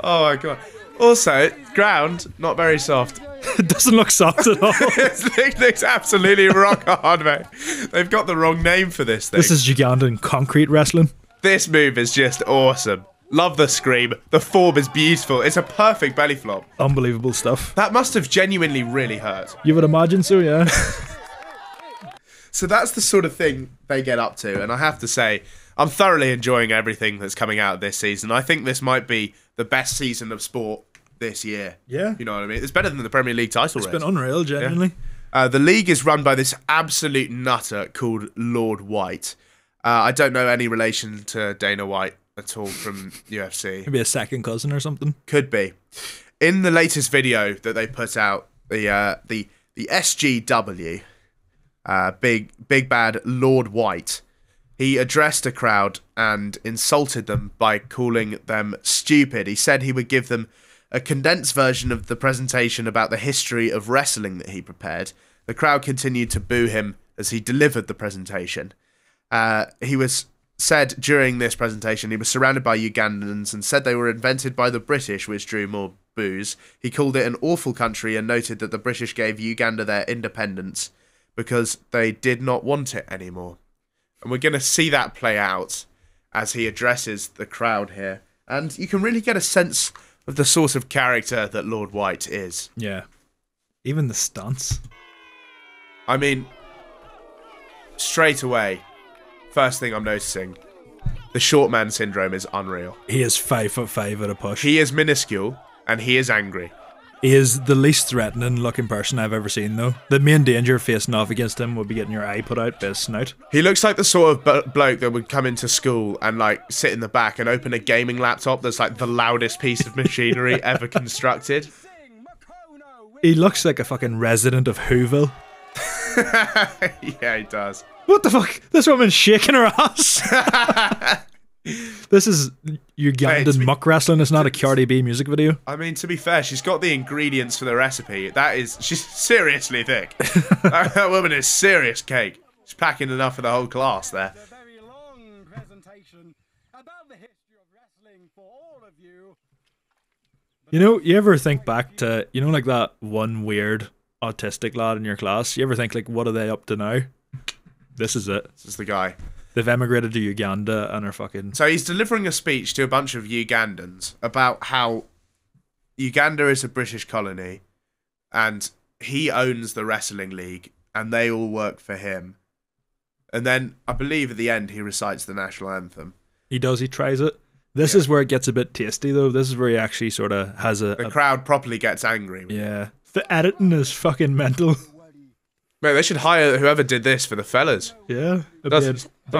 Oh my god. Also, ground not very soft. it doesn't look soft at all. it looks absolutely rock hard, mate. They've got the wrong name for this thing. this is Ugandan concrete wrestling. this move is just awesome. Love the scream. The form is beautiful. It's a perfect belly flop. Unbelievable stuff. That must have genuinely really hurt. You would imagine so, yeah. So that's the sort of thing they get up to, and I have to say, I'm thoroughly enjoying everything that's coming out this season. I think this might be the best season of sport this year. Yeah. You know what I mean? It's better than the Premier League title It's race. been unreal, genuinely. Uh, the league is run by this absolute nutter called Lord White. Uh, I don't know any relation to Dana White at all from UFC. Maybe a second cousin or something. Could be. In the latest video that they put out, the uh, the the SGW, uh, big big bad Lord White, he addressed a crowd and insulted them by calling them stupid. He said he would give them a condensed version of the presentation about the history of wrestling that he prepared. The crowd continued to boo him as he delivered the presentation. Uh, he was said during this presentation he was surrounded by Ugandans and said they were invented by the British, which drew more boos. He called it an awful country and noted that the British gave Uganda their independence because they did not want it anymore. And we're going to see that play out as he addresses the crowd here. And you can really get a sense of the sort of character that Lord White is. Yeah. Even the stunts. I mean, straight away, first thing I'm noticing The short man syndrome is unreal. He is five foot five at a push. He is minuscule and he is angry. He is the least threatening looking person I've ever seen, though. The main danger facing off against him would be getting your eye put out by his snout. He looks like the sort of b- bloke that would come into school and like sit in the back and open a gaming laptop that's like the loudest piece of machinery ever constructed. He looks like a fucking resident of Whoville. yeah, he does. What the fuck? This woman's shaking her ass. this is Ugandan Mate, muck wrestling. It's not a Cardi B music video. I mean, to be fair, she's got the ingredients for the recipe. That is, she's seriously thick. that, that woman is serious cake. She's packing enough for the whole class there. a very long presentation about the history of wrestling for all of you. You know, you ever think back to, you know, like that one weird autistic lad in your class? You ever think, like, what are they up to now? This is it. This is the guy. They've emigrated to Uganda and are fucking. So he's delivering a speech to a bunch of Ugandans about how Uganda is a British colony and he owns the wrestling league and they all work for him. And then I believe at the end he recites the national anthem. He does, he tries it. This is where it gets a bit tasty, though. This is where he actually sort of has a. The a- crowd properly gets angry. yeah. The editing is fucking mental. Mate, they should hire whoever did this for the fellas. Yeah. be a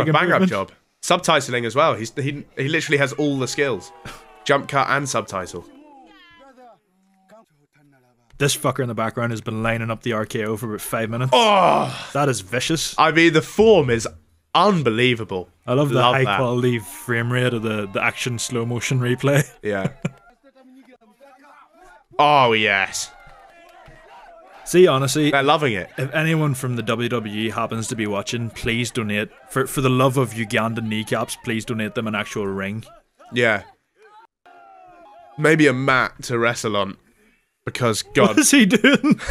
a bang up job. Subtitling as well. He's he he literally has all the skills. Jump cut and subtitle. This fucker in the background has been lining up the RKO for about five minutes. Oh, That is vicious. I mean the form is unbelievable. I love the Love high that. quality frame rate of the, the action slow motion replay. Yeah. oh yes, See, honestly, they're loving it. if anyone from the WWE happens to be watching, please donate. For for the love of Ugandan kneecaps, please donate them an actual ring. Yeah. Maybe a mat to wrestle on, because God, What is he doing?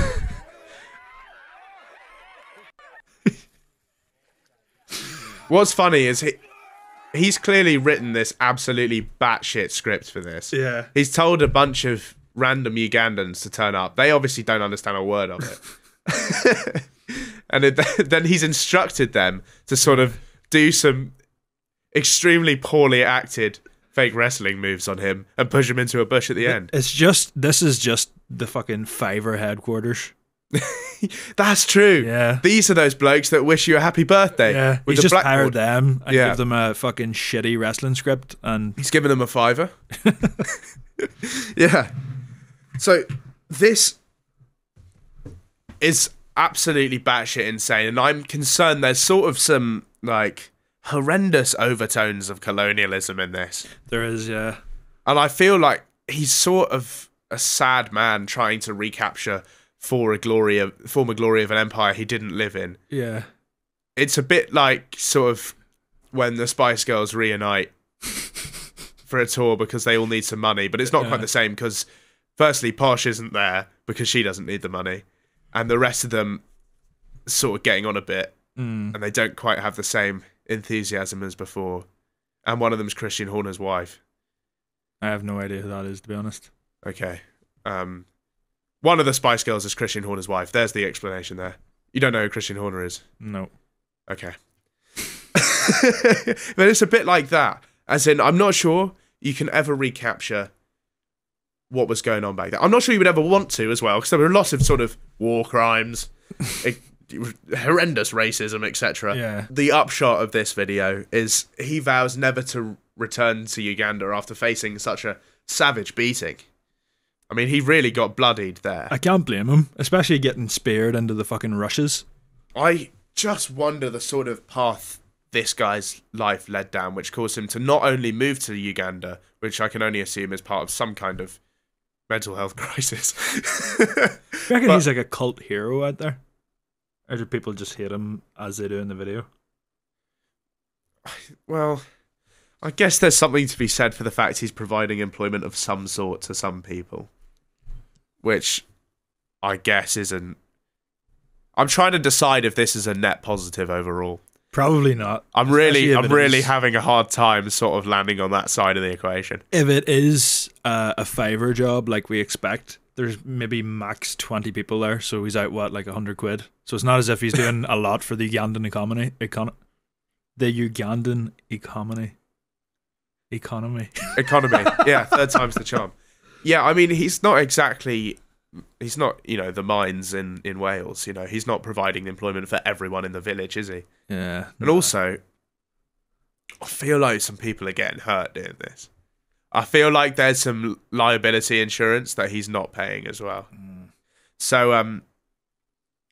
what's funny is he he's clearly written this absolutely batshit script for this. Yeah. He's told a bunch of random Ugandans to turn up. They obviously don't understand a word of it. and it, then he's instructed them to sort of do some extremely poorly acted fake wrestling moves on him and push him into a bush at the end. It's just this is just the fucking Fiverr headquarters. That's true. Yeah. These are those blokes that wish you a happy birthday. Yeah, he's just blackboard. hired them and Yeah. give them a fucking shitty wrestling script, and He's given them a fiver. yeah. So this is absolutely batshit insane, and I'm concerned there's sort of some like horrendous overtones of colonialism in this. there is yeah, And I feel like he's sort of a sad man trying to recapture for a glory of former glory of an empire he didn't live in. yeah, It's a bit like sort of when the Spice Girls reunite for a tour because they all need some money, but it's not Yeah. quite the same because firstly Posh isn't there because she doesn't need the money, and the rest of them sort of getting on a bit, Mm. and they don't quite have the same enthusiasm as before. And one of them's Christian Horner's wife. I have no idea who that is to be honest. Okay. Um, one of the Spice Girls is Christian Horner's wife. There's the explanation there. You don't know who Christian Horner is. No, Okay. but it's a bit like that. As in, I'm not sure you can ever recapture what was going on back then. I'm not sure you would ever want to as well, because there were lots of sort of war crimes, horrendous racism, etc. Yeah. The upshot of this video is he vows never to return to Uganda after facing such a savage beating. I mean, he really got bloodied there. I can't blame him, especially getting speared into the fucking rushes. I just wonder the sort of path this guy's life led down, which caused him to not only move to Uganda, which I can only assume is part of some kind of mental health crisis. You reckon But- he's like a cult hero out there, or do people just hate him as they do in the video? well, I guess there's something to be said for the fact he's providing employment of some sort to some people, which I guess isn't. I'm trying to decide if this is a net positive overall. Probably not. I'm really, I'm really is- having a hard time sort of landing on that side of the equation. If it is uh, a favor job like we expect, there's maybe max 20 people there, so he's out, what, like 100 quid? So it's not as if he's doing a lot for the Ugandan economy. Econ- the Ugandan economy. Economy. economy. yeah, third time's the charm. Yeah, I mean, he's not exactly. He's not, you know, the mines in in Wales. You know, he's not providing employment for everyone in the village, is he? Yeah. And also, I feel like some people are getting hurt doing this. I feel like there's some liability insurance that he's not paying as well. So, um,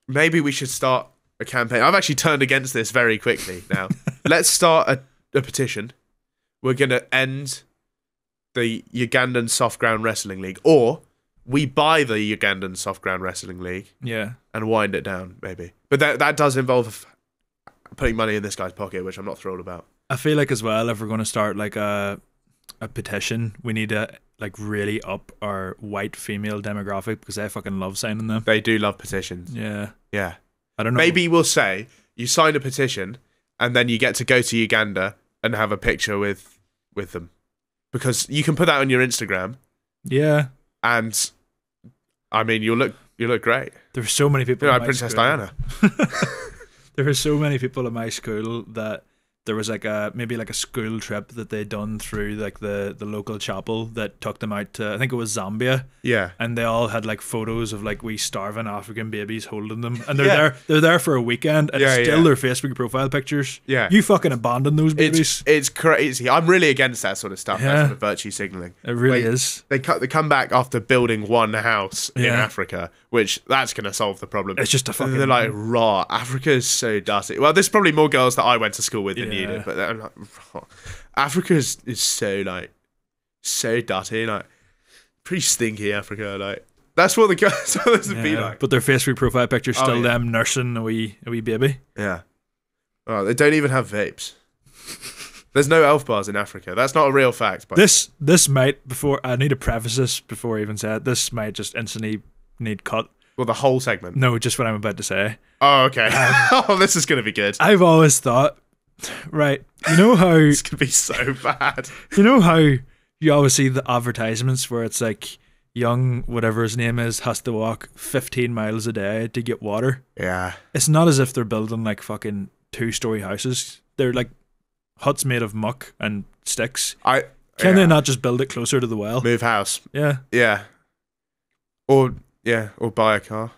maybe we should start a campaign. I've actually turned against this very quickly now. Let's start a, a petition. We're going to end the Ugandan Soft Ground Wrestling League, or we buy the Ugandan Soft Ground Wrestling League Yeah. and wind it down, maybe. But that that does involve putting money in this guy's pocket, which I'm not thrilled about. I feel like as well, if we're going to start like a a petition, we need to like really up our white female demographic because I fucking love signing them. They do love petitions. Yeah. Yeah. I don't know. Maybe we'll say you sign a petition and then you get to go to Uganda and have a picture with with them. Because you can put that on your Instagram Yeah. And I mean you'll look you look great. There are so many people. You're like Princess school- Diana. There are so many people in my school that there was like a maybe like a school trip that they'd done through like the the local chapel that took them out to I think it was Zambia Yeah. and they all had like photos of like we starving African babies holding them and they're Yeah. there they're there for a weekend and Yeah, it's still yeah. their Facebook profile pictures. Yeah. You fucking abandon those babies. It's it's crazy. I'm really against that sort of stuff. That Yeah. sort of virtue signaling. it really Like, is. They cut. They come back after building one house in Africa, which that's going to solve the problem. It's just a fucking- They're like raw. Africa is so dirty. Well, there's probably more girls that I went to school with Yeah. did, but they're like, raw. Africa is, is so like so dirty, like pretty stinky. Africa, like that's what the supposed to be like. But their Facebook profile picture's Oh, still yeah. them nursing a wee a wee baby. yeah. Oh, they don't even have vapes. There's no elf bars in Africa. That's not a real fact. But This this might before I need to preface this before I even say it. This might just instantly need cut. well, the whole segment. No, just what I'm about to say. Oh, okay. Um, oh, this is going to be good. I've always thought, right? You know how It's to be so bad. You know how you always see the advertisements where it's like young whatever his name is has to walk 15 miles a day to get water. Yeah. It's not as if they're building like fucking two story houses. They're like huts made of muck and sticks. I Can yeah. they not just build it closer to the well? move house? Yeah. Yeah. Or yeah, or buy a car.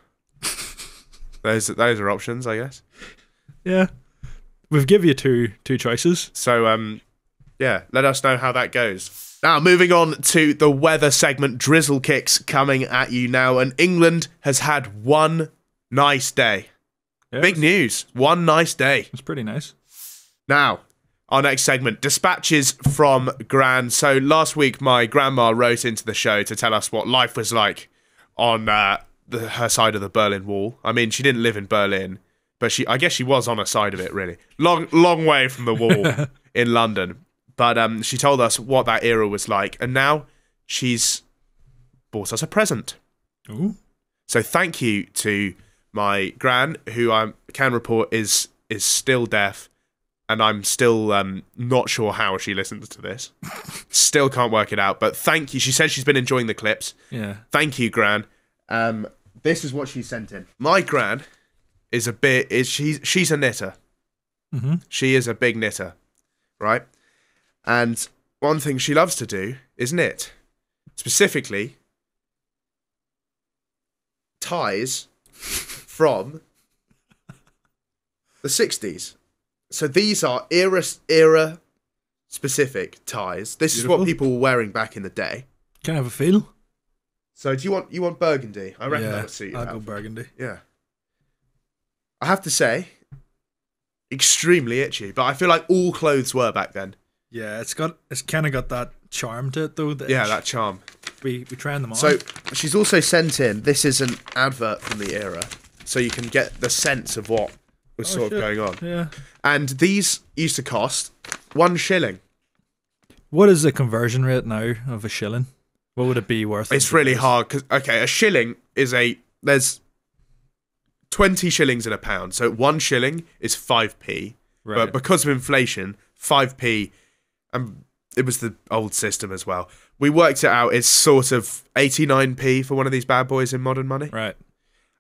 those those are options, I guess. Yeah. We've give you two two choices. So um yeah, let us know how that goes. Now moving on to the weather segment, drizzle kicks coming at you now, and England has had one nice day. Yeah, Big news. One nice day. It's pretty nice. Now, our next segment dispatches from Gran. So last week, my grandma wrote into the show to tell us what life was like on uh, the, her side of the Berlin Wall. I mean, she didn't live in Berlin, but she, I guess, she was on a side of it. Really, long, long way from the wall in London. But um, she told us what that era was like, and now she's bought us a present. Ooh. So thank you to my gran, who I can report is is still deaf, and I'm still um, not sure how she listens to this. still can't work it out. But thank you. She said she's been enjoying the clips. Yeah. Thank you, gran. Um, this is what she sent in. My gran is a bit is she's she's a knitter. Mhm. She is a big knitter, right? And one thing she loves to do is knit. Specifically, ties from the 60s. So these are era era specific ties. This is what people were wearing back in the day. Can I have a feel? So do you want you want burgundy? I reckon yeah, that would suit you. I'll go burgundy. Yeah. I have to say, extremely itchy, but I feel like all clothes were back then. Yeah, it's got it's kind of got that charm to it though. Yeah, itch. that charm. we we trying them on. So she's also sent in. This is an advert from the era, so you can get the sense of what was Oh, sort shit. of going on. yeah, And these used to cost one shilling. what is the conversion rate now of a shilling? What would it be worth? It's really hard because okay, a shilling is a there's twenty shillings in a pound, so one shilling is five p. Right. But because of inflation, five p, and it was the old system as well. We worked it out. It's sort of eighty nine p for one of these bad boys in modern money. right.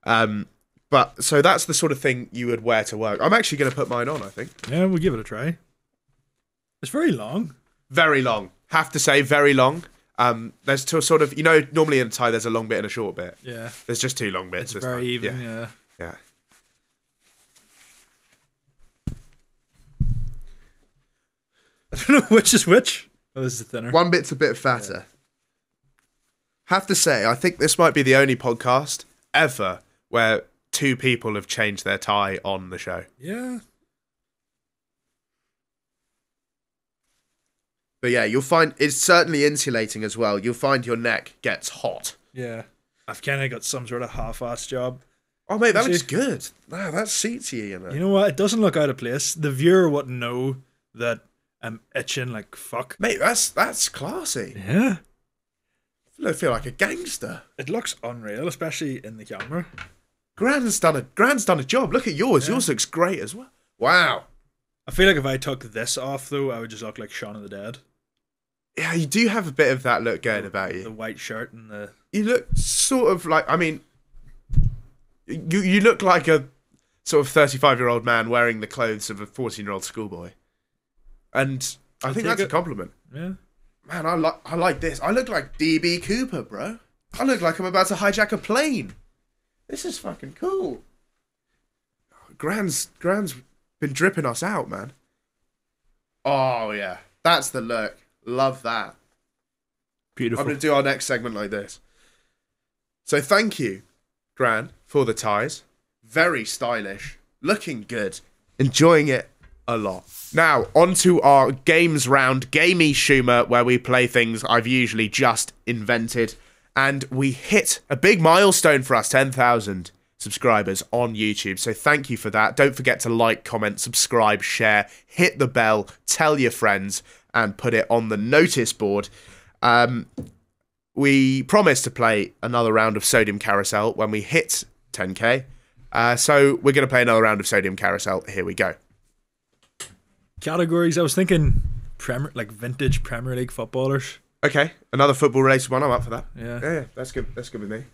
Um, but so that's the sort of thing you would wear to work. I'm actually going to put mine on. I think. Yeah, we'll give it a try. It's very long, very long. Have to say, very long. Um, there's two sort of, you know, normally in a tie there's a long bit and a short bit. Yeah. There's just two long bits. It's very time. even, Yeah. yeah. Yeah. I don't know which is which. Oh, this is thinner. One bit's a bit fatter. Have to say, I think this might be the only podcast ever where two people have changed their tie on the show. Yeah. But yeah, you'll find it's certainly insulating as well. You'll find your neck gets hot. Yeah. I've kind of got some sort of half-ass job. Oh mate, that looks good. Wow, that suits you, you know. You know what? It doesn't look out of place. The viewer wouldn't know that I'm itching like fuck. Mate, that's that's classy. Yeah. I feel like a gangster. It looks unreal, especially in the camera. Grand's done a Grand's done a job. Look at yours. Yours looks great as well. Wow. I feel like if I took this off though, I would just look like Shaun of the Dead. Yeah, you do have a bit of that look going about you. The white shirt and the You look sort of like I mean you you look like a sort of 35 year old man wearing the clothes of a 14 year old schoolboy. And I I'll think take that's a compliment. yeah. Man, I like I like this. I look like DB Cooper, bro. I look like I'm about to hijack a plane. This is fucking cool. Grand's Grand's been dripping us out, man. Oh yeah, that's the look. Love that. Beautiful. I'm gonna do our next segment like this. So thank you, Gran, for the ties. Very stylish, looking good, enjoying it a lot. Now on to our games round, Gamey Schumer, where we play things I've usually just invented, and we hit a big milestone for us, ten thousand subscribers on YouTube. So thank you for that. Don't forget to like, comment, subscribe, share, hit the bell, tell your friends, and put it on the notice board. Um, we promised to play another round of Sodium Carousel when we hit 10k. Uh, so we're going to play another round of Sodium Carousel. Here we go. Categories. I was thinking Premier like vintage Premier League footballers. Okay, another football related one. I'm up for that. Yeah. Yeah, yeah, that's good. That's good with me.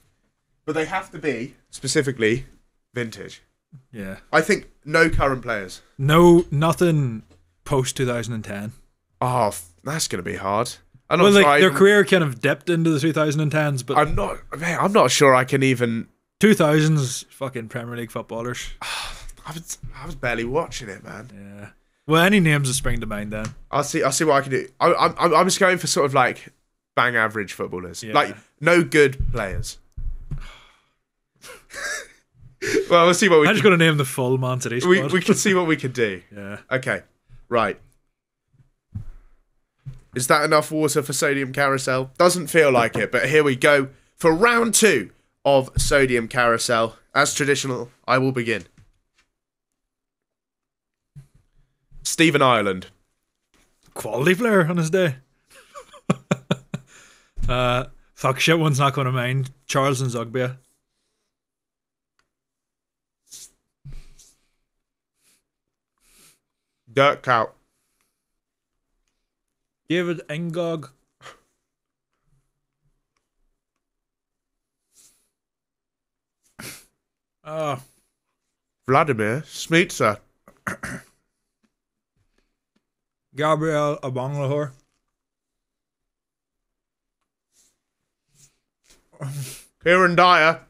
But they have to be specifically vintage. Yeah. I think no current players. No nothing post 2010. Oh, that's going to be hard. I'm not Well, like I their career kind of dipped into the 2010s, but I'm not. Man, I'm not sure I can even. 2000s fucking Premier League footballers. I was, I was barely watching it, man. Yeah. Well, any names that spring to mind then? I'll see. I'll see what I can do. I, I'm. I'm I'm just going for sort of like bang average footballers, Yeah. like no good players. well, we'll see what we I'm just going to name the full Man City we, we can see what we can do. yeah. Okay, right. Is that enough water for sodium carousel? Doesn't feel like it, but here we go for round two of sodium carousel. As traditional, I will begin. Stephen Ireland. Quality player on his day. uh, fuck shit one's not going to mind. Charles N'Zogbia. Dirk Kuyt. David N'Gog. Oh, Vladimir Smicer. Gabriel Agbonlahor. Kieran Dyer.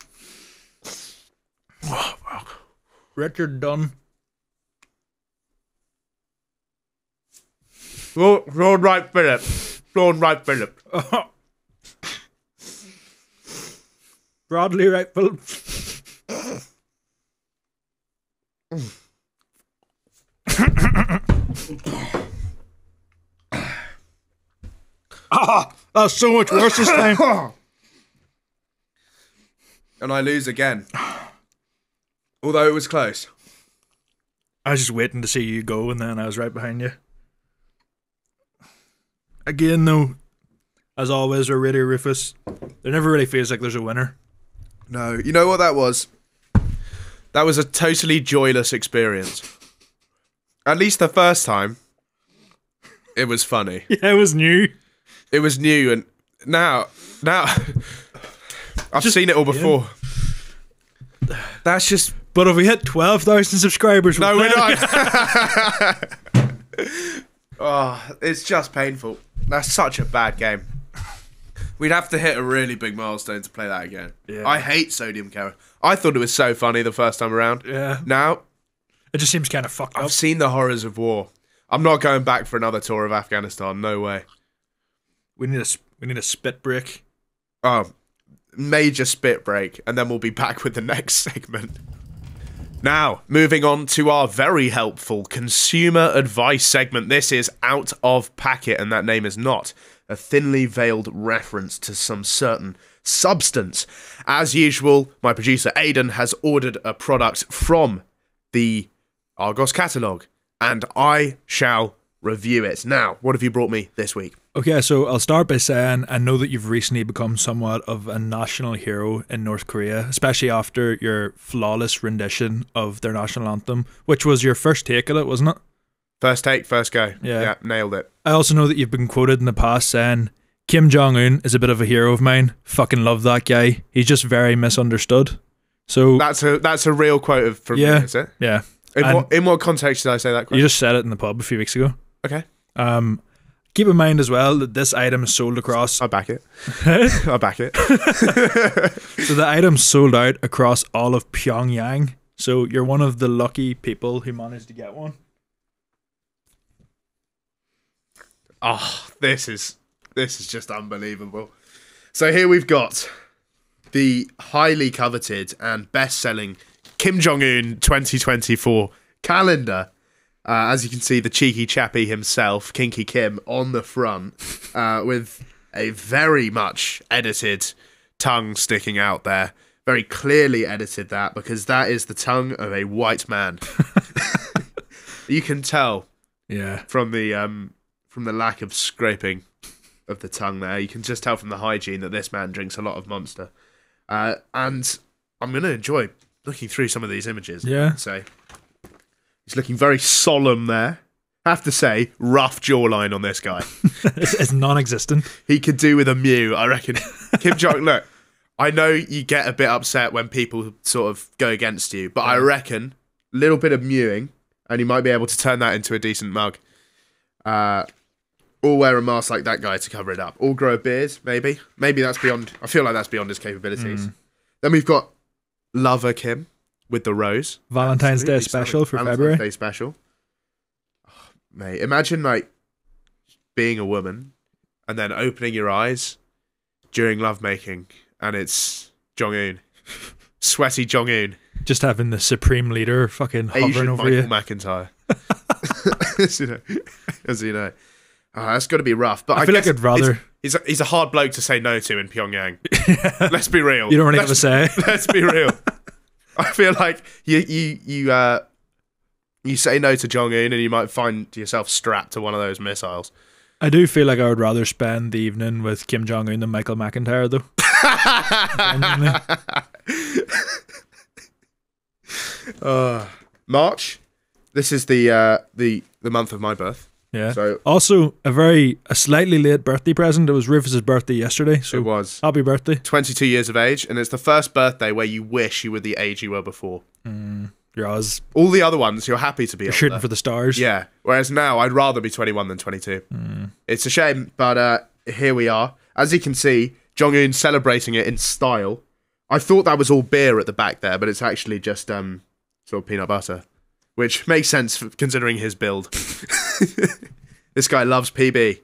Richard Dunne. Lord, Lord Wright Phillip. Lord Wright Phillip. Bradley Wright Philip. Ah, that's so much worse this time. And I lose again. Although it was close. I was just waiting to see you go, and then I was right behind you. Again, though, as always, with Radio Rufus, there never really feels like there's a winner. No, you know what that was? That was a totally joyless experience. At least the first time, it was funny. Yeah, it was new. It was new, and now, now, I've Just- seen it all before. That's just But if we hit 12,000 subscribers, no, we're not. Oh, it's just painful. That's such a bad game. We'd have to hit a really big milestone to play that again. Yeah. I hate Sodium Carrot. I thought it was so funny the first time around. Yeah. Now, It just seems kind of fucked up. I've seen the horrors of war. I'm not going back for another tour of Afghanistan. No way. We need a we need a spit break. Oh, major spit break, and then we'll be back with the next segment. Now, moving on to our very helpful consumer advice segment. This is Out of Packet, and that name is not a thinly veiled reference to some certain substance. As usual, my producer Aidan has ordered a product from the Argos catalogue, and I shall review it. Now, what have you brought me this week? Okay, so I'll start by saying I know that you've recently become somewhat of a national hero in North Korea, especially after your flawless rendition of their national anthem, which was your first take at it, wasn't it? First take, first go. Yeah. yeah nailed it. I also know that you've been quoted in the past saying Kim Jong Un is a bit of a hero of mine. Fucking love that guy. He's just very misunderstood. So That's a that's a real quote of from Yeah. you, is it? yeah, In And- what in what context did I say that quote? you just said it in the pub a few weeks ago. okay, Um, keep in mind as well that this item is sold across. I back it. I back it. So the item's sold out across all of Pyongyang. So you're one of the lucky people who managed to get one. Oh, this is this is just unbelievable. So here we've got the highly coveted and best-selling Kim Jong Un 2024 calendar. Uh, as you can see, the cheeky chappy himself, Kinky Kim, on the front, uh, with a very much edited tongue sticking out there. Very clearly edited that because that is the tongue of a white man. you can tell Yeah. from the um from the lack of scraping of the tongue there. You can just tell from the hygiene that this man drinks a lot of Monster. Uh, and I'm gonna enjoy looking through some of these images. Yeah. So he's looking very solemn there. Have to say, rough jawline on this guy. It's, it's non-existent. he could do with a mew, I reckon. Kim Jong, look, I know you get a bit upset when people sort of go against you, but I reckon a little bit of mewing, and you might be able to turn that into a decent mug. Uh, or wear a mask like that guy to cover it up. Or grow a beard, maybe. Maybe that's beyond. I feel like that's beyond his capabilities. Then we've got Lover Kim with the rose. Valentine's Day special for Valentine's February. Day special. Oh, mate, imagine like being a woman and then opening your eyes during lovemaking, and it's Jong Un, sweaty Jong Un, Just having the supreme leader fucking hovering Asian over Michael you. McIntyre. as you know, as you know, Ah, that's got to be rough. But I, I feel like I'd rather- He's a, he's a hard bloke to say no to in Pyongyang. Let's be real. You don't really have a say. Let's be real. I feel like you you you uh you say no to Jong Un and you might find yourself strapped to one of those missiles. I do feel like I would rather spend the evening with Kim Jong Un than Michael McIntyre, though. Genuinely. March. This is the uh the the month of my birth. Yeah. So Also, a very a slightly late birthday present. It was Rufus's birthday yesterday, so it was happy birthday. 22 years of age, and it's the first birthday where you wish you were the age you were before. You're always All the other ones, you're happy to be you're older. shooting for the stars. Yeah. Whereas now, I'd rather be 21 than 22. It's a shame, but uh, here we are. As you can see, Jong Un celebrating it in style. I thought that was all beer at the back there, but it's actually just um, sort of peanut butter, which makes sense considering his build. this guy loves PB.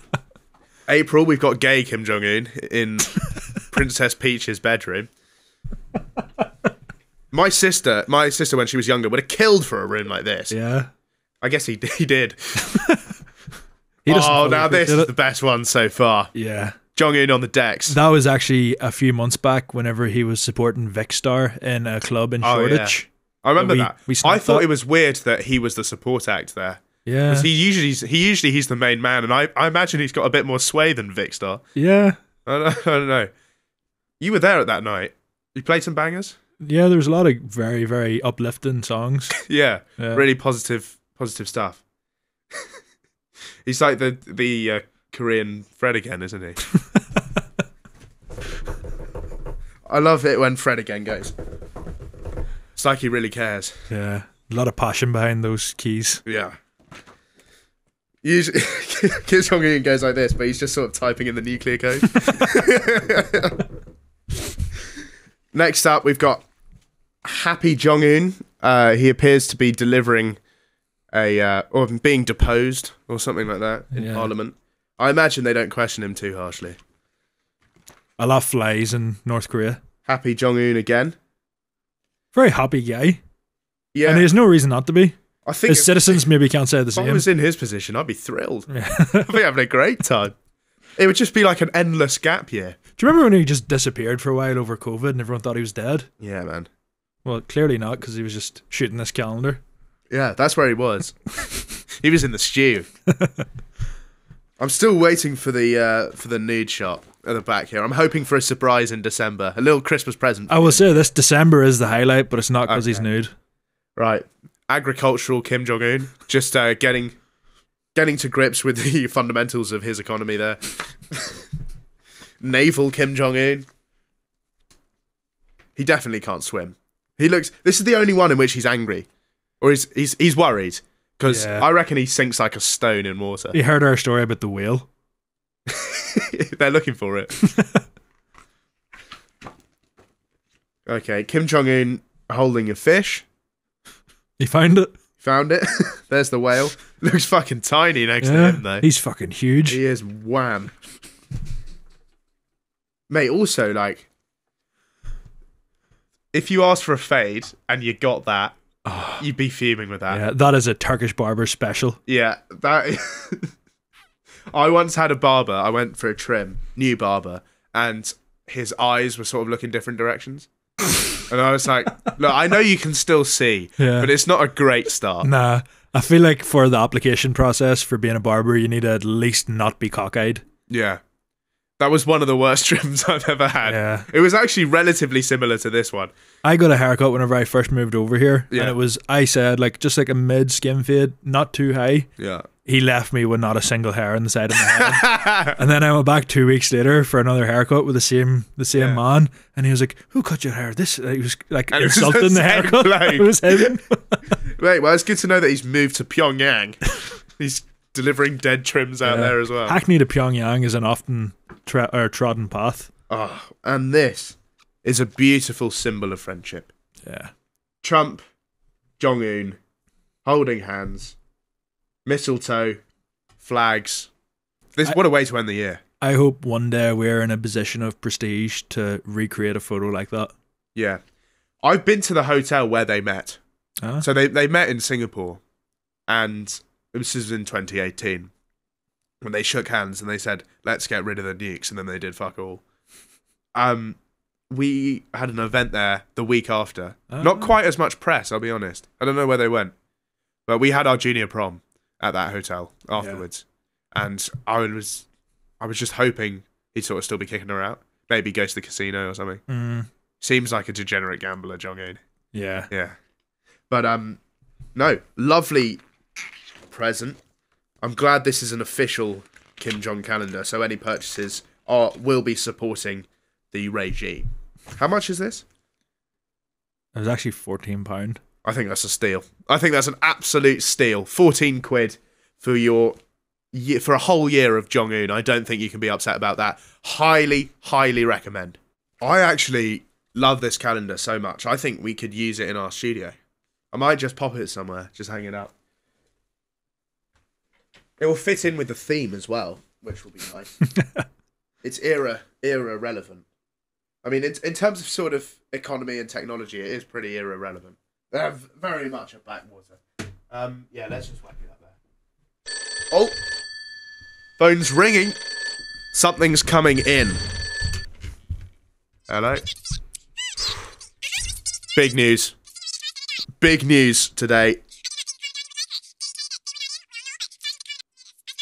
April, we've got gay Kim Jong Un in Princess Peach's bedroom. My sister, my sister, when she was younger, would have killed for a room like this. Yeah. I guess he he did. He oh, now this is the best one so far. Yeah. Jong Un on the decks. That was actually a few months back whenever he was supporting Vicstar in a club in Oh, yeah. I remember we- that. we I thought that. it was weird that he was the support act there. Yeah. He usually he usually he's the main man, and I, I imagine he's got a bit more sway than Vicstar. Yeah. I don't, I don't know. You were there at that night. You played some bangers. Yeah, there's a lot of very, very uplifting songs. Yeah, Yeah. really positive positive stuff. he's like the the uh, Korean Fred again, isn't he? I love it when Fred again goes. It's like he really cares. Yeah. A lot of passion behind those keys. Yeah. Usually, Kim Jong Un goes like this, but he's just sort of typing in the nuclear code. Next up, we've got Happy Jong Un. Uh, he appears to be delivering a uh, or being deposed or something like that in Yeah. Parliament. I imagine they don't question him too harshly. A lot of flies in North Korea. Happy Jong Un again. Very happy guy. Yeah, And there's no reason not to be. I think if, citizens maybe can't say the same. if I was in his position, I'd be thrilled. I'd be having a great time. It would just be like an endless gap year. Do you remember when he just disappeared for a while over COVID and everyone thought he was dead? Yeah, man. Well, clearly not because he was just shooting this calendar. Yeah, that's where he was. he was in the stew. I'm still waiting for the uh, for the nude shot at the back here. I'm hoping for a surprise in December, a little Christmas present. I will say this December is the highlight, but it's not because he's nude. Right, agricultural Kim Jong Un, just uh, getting getting to grips with the fundamentals of his economy there. Naval Kim Jong Un. He definitely can't swim. He looks. This is the only one in which he's angry, or he's he's he's worried because Yeah. I reckon he sinks like a stone in water. You heard our story about the whale. They're looking for it. okay, Kim Jong Un holding a fish. He found it. Found it. There's the whale. Looks fucking tiny next to him though. he's fucking huge. He is wham. Mate, also like if you asked for a fade and you got that, you'd be fuming with that. Yeah, that is a Turkish barber special. Yeah, that. I once had a barber. I went for a trim, new barber, and his eyes were sort of looking different directions. and I was like, "Look, I know you can still see, Yeah. but it's not a great start." Nah, I feel like for the application process for being a barber, you need to at least not be cockeyed. Yeah, that was one of the worst trims I've ever had. Yeah. It was actually relatively similar to this one. I got a haircut whenever I first moved over here, Yeah. and it was I said like just like a mid skin fade, not too high. Yeah. He left me with not a single hair on the side of my head. and then I went back two weeks later for another haircut with the same the same Yeah. man, and he was like, "Who cut your hair?" This he was like And it was insulting the the, haircut. it was him. Wait, well, it's good to know that he's moved to Pyongyang. he's delivering dead trims out Yeah. there as well. Hackney to Pyongyang is an often tra- or trodden path. Oh, and this is a beautiful symbol of friendship. Yeah. Trump, Jong Un, holding hands, mistletoe, flags. This what a way to end the year. I hope one day we're in a position of prestige to recreate a photo like that. Yeah, I've been to the hotel where they met. Huh? So they they met in Singapore, and this was in 2018 when they shook hands and they said, "Let's get rid of the nukes," and then they did fuck all. Um, we had an event there the week after. Not Ah. quite as much press, I'll be honest. I don't know where they went, but we had our junior prom at that hotel afterwards, and I was, I was just hoping he'd sort of still be kicking her out. Maybe go to the casino or something. Mm, Seems like a degenerate gambler, Jong Un. yeah. Yeah. But um no, lovely present. I'm glad this is an official Kim Jong calendar, so any purchases are will be supporting the regime. How much is this? It was actually fourteen pound. I think that's a steal. I think that's an absolute steal. 14 quid for your for a whole year of Jong Un. I don't think you can be upset about that. Highly, highly recommend. I actually love this calendar so much. I think we could use it in our studio. I might just pop it somewhere, just hang it up. It will fit in with the theme as well, which will be nice. it's era era relevant. I mean, in, in terms of sort of economy and technology, it is pretty era relevant. They're very much a backwater. Um, yeah, let's just whack it up there. Oh, phone's ringing. Something's coming in. Hello. Big news. Big news today.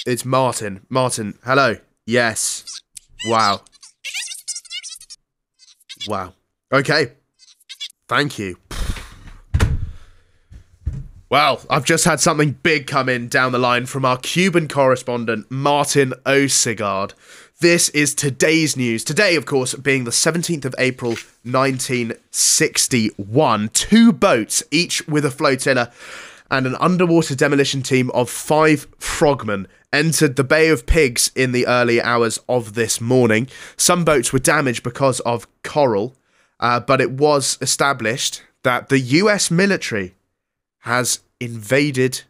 It's Martin. Martin, hello. Yes. Wow. Wow. Okay. Thank you. Well, I've just had something big come in down the line from our Cuban correspondent, Martin Ødegaard. This is today's news. Today, of course, being the 17th of April, 1961. Two boats, each with a flotilla, and an underwater demolition team of five frogmen entered the Bay of Pigs in the early hours of this morning. Some boats were damaged because of coral, uh, but it was established that the US military has invaded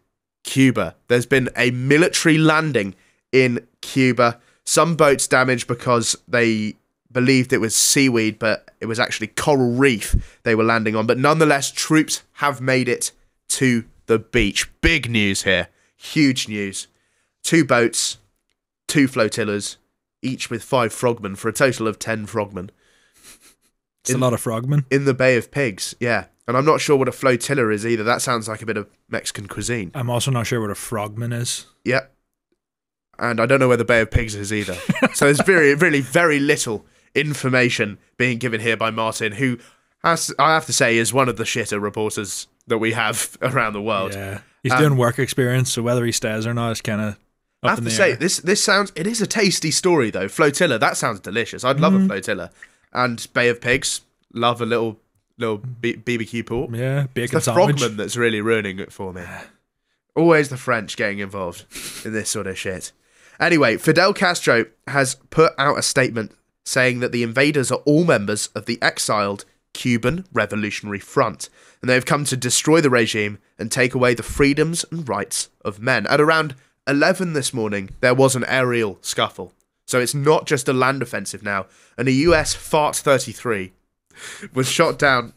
Cuba. There's been a military landing in Cuba. Some boats damaged because they believed it was seaweed, but it was actually coral reef they were landing on. But nonetheless, troops have made it to the beach. Big news here. Huge news. Two boats, two flotillas, each with five frogmen for a total of 10 frogmen It's a lot of frogmen. in the Bay of Pigs. Yeah. And I'm not sure what a flotilla is either. That sounds like a bit of Mexican cuisine. I'm also not sure what a frogman is. Yeah. And I don't know where the Bay of Pigs is either. so there's very, really very little information being given here by Martin, who has, I have to say, is one of the shitter reporters that we have around the world. Yeah. He's Um, doing work experience, so whether he stays or not is kind of I have to say, air. this this sounds it is a tasty story though. Flotilla, that sounds delicious. I'd love a flotilla. And Bay of Pigs, love a little little B- BBQ pork. Yeah, It's the sandwich. frogman that's really ruining it for me. Always the French getting involved in this sort of shit. Anyway, Fidel Castro has put out a statement saying that the invaders are all members of the exiled Cuban Revolutionary Front, and they have come to destroy the regime and take away the freedoms and rights of men. At around 11 this morning, there was an aerial scuffle. So it's not just a land offensive now, and a US Fart 33 was shot down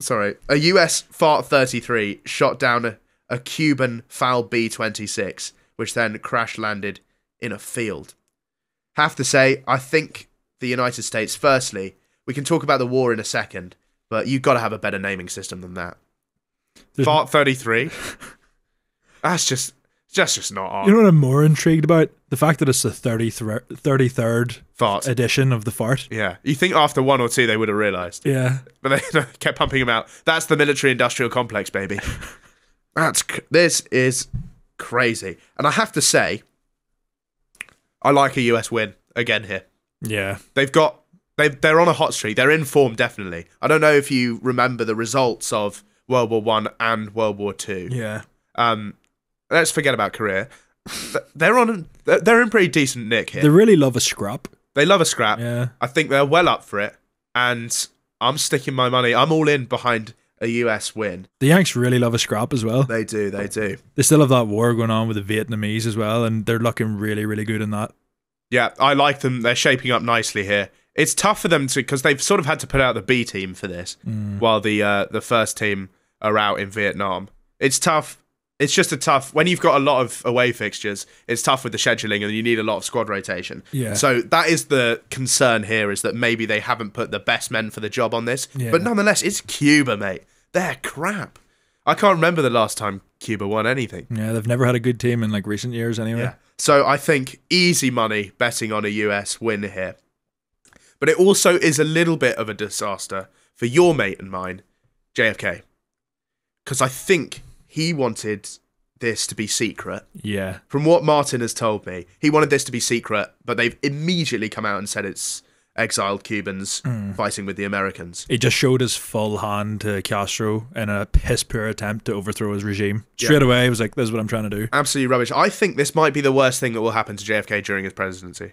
sorry, a US Fart 33 shot down a, a Cuban Foul B 26, which then crash landed in a field. Have to say, I think the United States, firstly, we can talk about the war in a second, but you've got to have a better naming system than that. There's- Fart 33? That's just, that's just not on. You know what I'm more intrigued about? The fact that it's the 33rd, 33rd Fart. edition of the fart. yeah. You think after one or two they would have realised. Yeah. but they kept pumping him out. That's the military industrial complex, baby. That's c- this is crazy, and I have to say, I like a US win again here. Yeah. They've got they they're on a hot streak. They're in form definitely. I don't know if you remember the results of World War One and World War Two. Yeah. Um, let's forget about Korea. They're on. they're- in pretty decent nick here. They really love a scrap. They love a scrap. Yeah. I think they're well up for it, and I'm sticking my money. I'm all in behind a US win. The Yanks really love a scrap as well. They do, they do. They still have that war going on with the Vietnamese as well, and they're looking really, really good in that. Yeah, I like them. They're shaping up nicely here. It's tough for them to because they've sort of had to put out the B team for this, while the uh, the first team are out in Vietnam. It's tough. It's just a tough when you've got a lot of away fixtures. It's tough with the scheduling, and you need a lot of squad rotation. Yeah. So that is the concern here: is that maybe they haven't put the best men for the job on this. Yeah. But nonetheless, it's Cuba, mate. They're crap. I can't remember the last time Cuba won anything. Yeah, they've never had a good team in like recent years anyway. Yeah. So I think easy money betting on a US win here. But it also is a little bit of a disaster for your mate and mine, JFK. Because I think he wanted this to be secret. Yeah. From what Martin has told me, he wanted this to be secret, but they've immediately come out and said it's exiled Cubans mm. fighting with the Americans. He just showed his full hand to Castro in a piss poor attempt to overthrow his regime. Straight away, he was like, This is what I'm trying to do. Absolutely rubbish. I think this might be the worst thing that will happen to JFK during his presidency.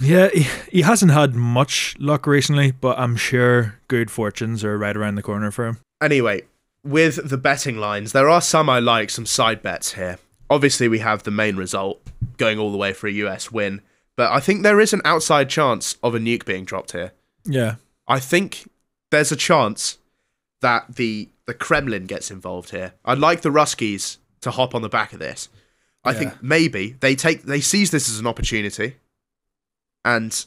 Yeah, he, he hasn't had much luck recently, but I'm sure good fortunes are right around the corner for him. Anyway, with the betting lines, there are some I like, some side bets here. Obviously, we have the main result going all the way for a US win, but I think there is an outside chance of a nuke being dropped here. Yeah. I think there's a chance that the the Kremlin gets involved here. I'd like the Ruskies to hop on the back of this. I Yeah. think maybe they take they seize this as an opportunity, and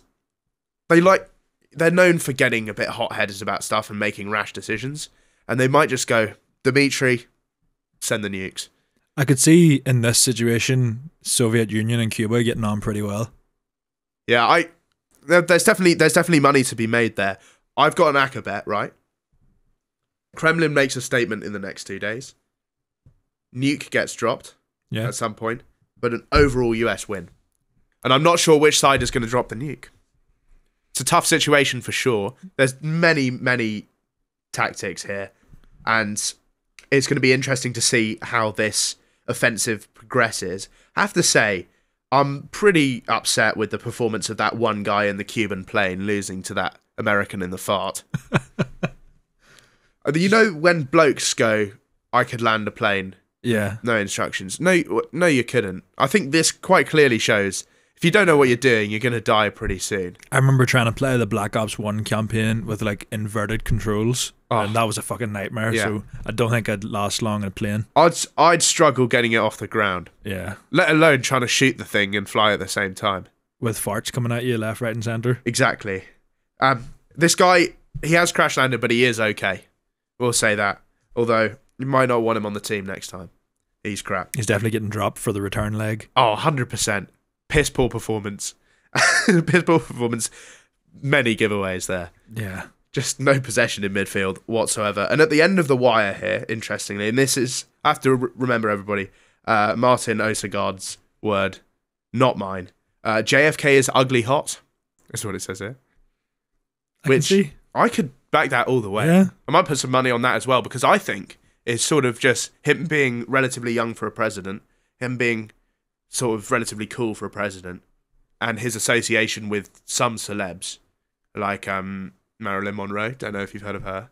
they like they're known for getting a bit hot headed about stuff and making rash decisions, and they might just go Dmitri, send the nukes. I could see in this situation Soviet Union and Cuba getting on pretty well. Yeah, I there, there's definitely there's definitely money to be made there. I've got an acca bet, right? Kremlin makes a statement in the next two days. Nuke gets dropped Yeah. at some point, but an overall US win. And I'm not sure which side is going to drop the nuke. It's a tough situation for sure. There's many, many tactics here. And it's going to be interesting to see how this offensive progresses. I have to say, I'm pretty upset with the performance of that one guy in the Cuban plane losing to that American in the fart. You know when blokes go, "I could land a plane." Yeah. No instructions. No, no, you couldn't. I think this quite clearly shows if you don't know what you're doing, you're going to die pretty soon. I remember trying to play the Black Ops 1 campaign with like inverted controls. Oh. And that was a fucking nightmare. Yeah. So I don't think I'd last long in a plane. I'd I'd struggle getting it off the ground, Yeah. let alone trying to shoot the thing and fly at the same time. With farts coming at you left, right, and centre. Exactly. Um, this guy, he has crash landed, but he is okay. We'll say that. Although you might not want him on the team next time. He's crap. He's definitely getting dropped for the return leg. Oh, 100%. Piss poor performance. Piss poor performance. Many giveaways there. Yeah. just no possession in midfield whatsoever. And at the end of the wire here, interestingly, and this is I have to re- remember everybody, uh, Martin Ødegaard's word, not mine. Uh, JFK is ugly hot. That's what it says here. I Which. I could back that all the way. Yeah. I might put some money on that as well because I think it's sort of just him being relatively young for a president, him being sort of relatively cool for a president, and his association with some celebs, like um, Marilyn Monroe. Don't know if you've heard of her,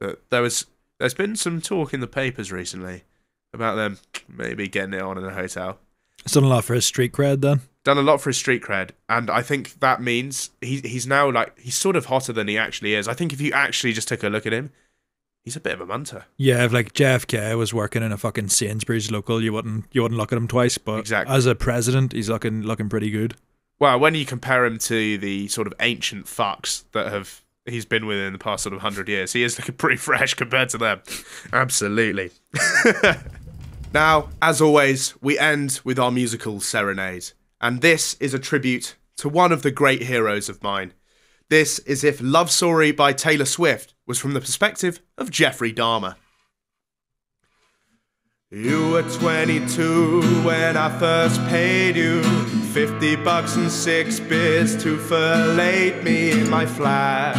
but there was there's been some talk in the papers recently about them maybe getting it on in a hotel. It's done a lot for his street cred then. Done a lot for his street cred, and I think that means he he's now like he's sort of hotter than he actually is. I think if you actually just took a look at him, he's a bit of a munter. Yeah, if like JFK was working in a fucking Sainsbury's local, you wouldn't you wouldn't look at him twice. But Exactly. as a president, he's looking looking pretty good. Well, when you compare him to the sort of ancient fucks that have he's been with in the past sort of hundred years, he is looking pretty fresh compared to them. Absolutely. now, as always, we end with our musical serenade, and this is a tribute to one of the great heroes of mine. This is if Love Story by Taylor Swift was from the perspective of Jeffrey Dahmer. You were 22 when I first paid you 50 bucks and six beers to fillet me in my flat.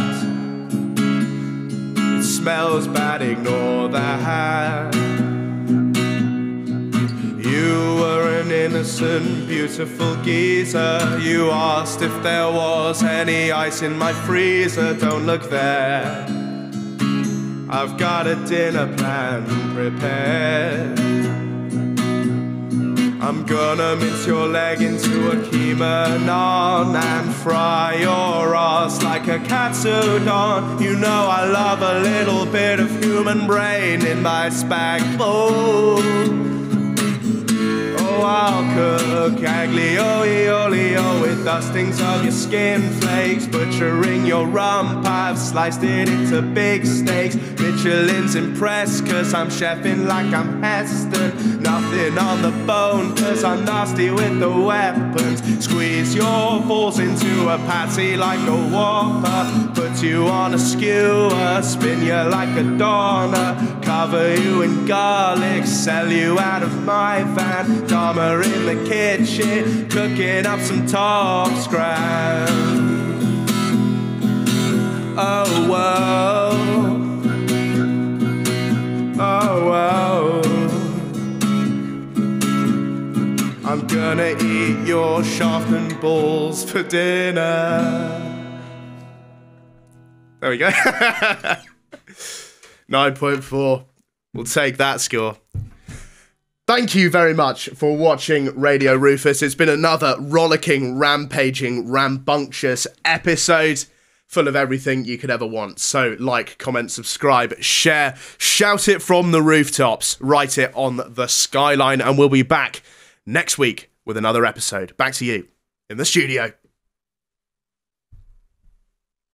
It smells bad, ignore that. You an innocent, beautiful geezer. You asked if there was any ice in my freezer. Don't look there. I've got a dinner plan prepared. I'm gonna mince your leg into a keema naan and fry your ass like a katsudon. You know I love a little bit of human brain in my spag bowl. I'll cook aglio e olio with dustings of your skin flakes, butchering your rump. I've sliced it into big steaks. Michelin's impressed, cause I'm chefing like I'm Heston. Nothing on the bone, cause I'm nasty with the weapons. Squeeze your balls into a patty like a whopper. Put you on a skewer, spin you like a doner. Cover you in garlic, sell you out of my van. Dahmer in the kitchen, cooking up some top scram. Oh, whoa. Oh, whoa. I'm gonna eat your shaft and balls for dinner. There we go. 9.4. We'll take that score. Thank you very much for watching Radio Rufus. It's been another rollicking, rampaging, rambunctious episode full of everything you could ever want. So, like, comment, subscribe, share, shout it from the rooftops, write it on the skyline, and we'll be back next week with another episode. Back to you in the studio.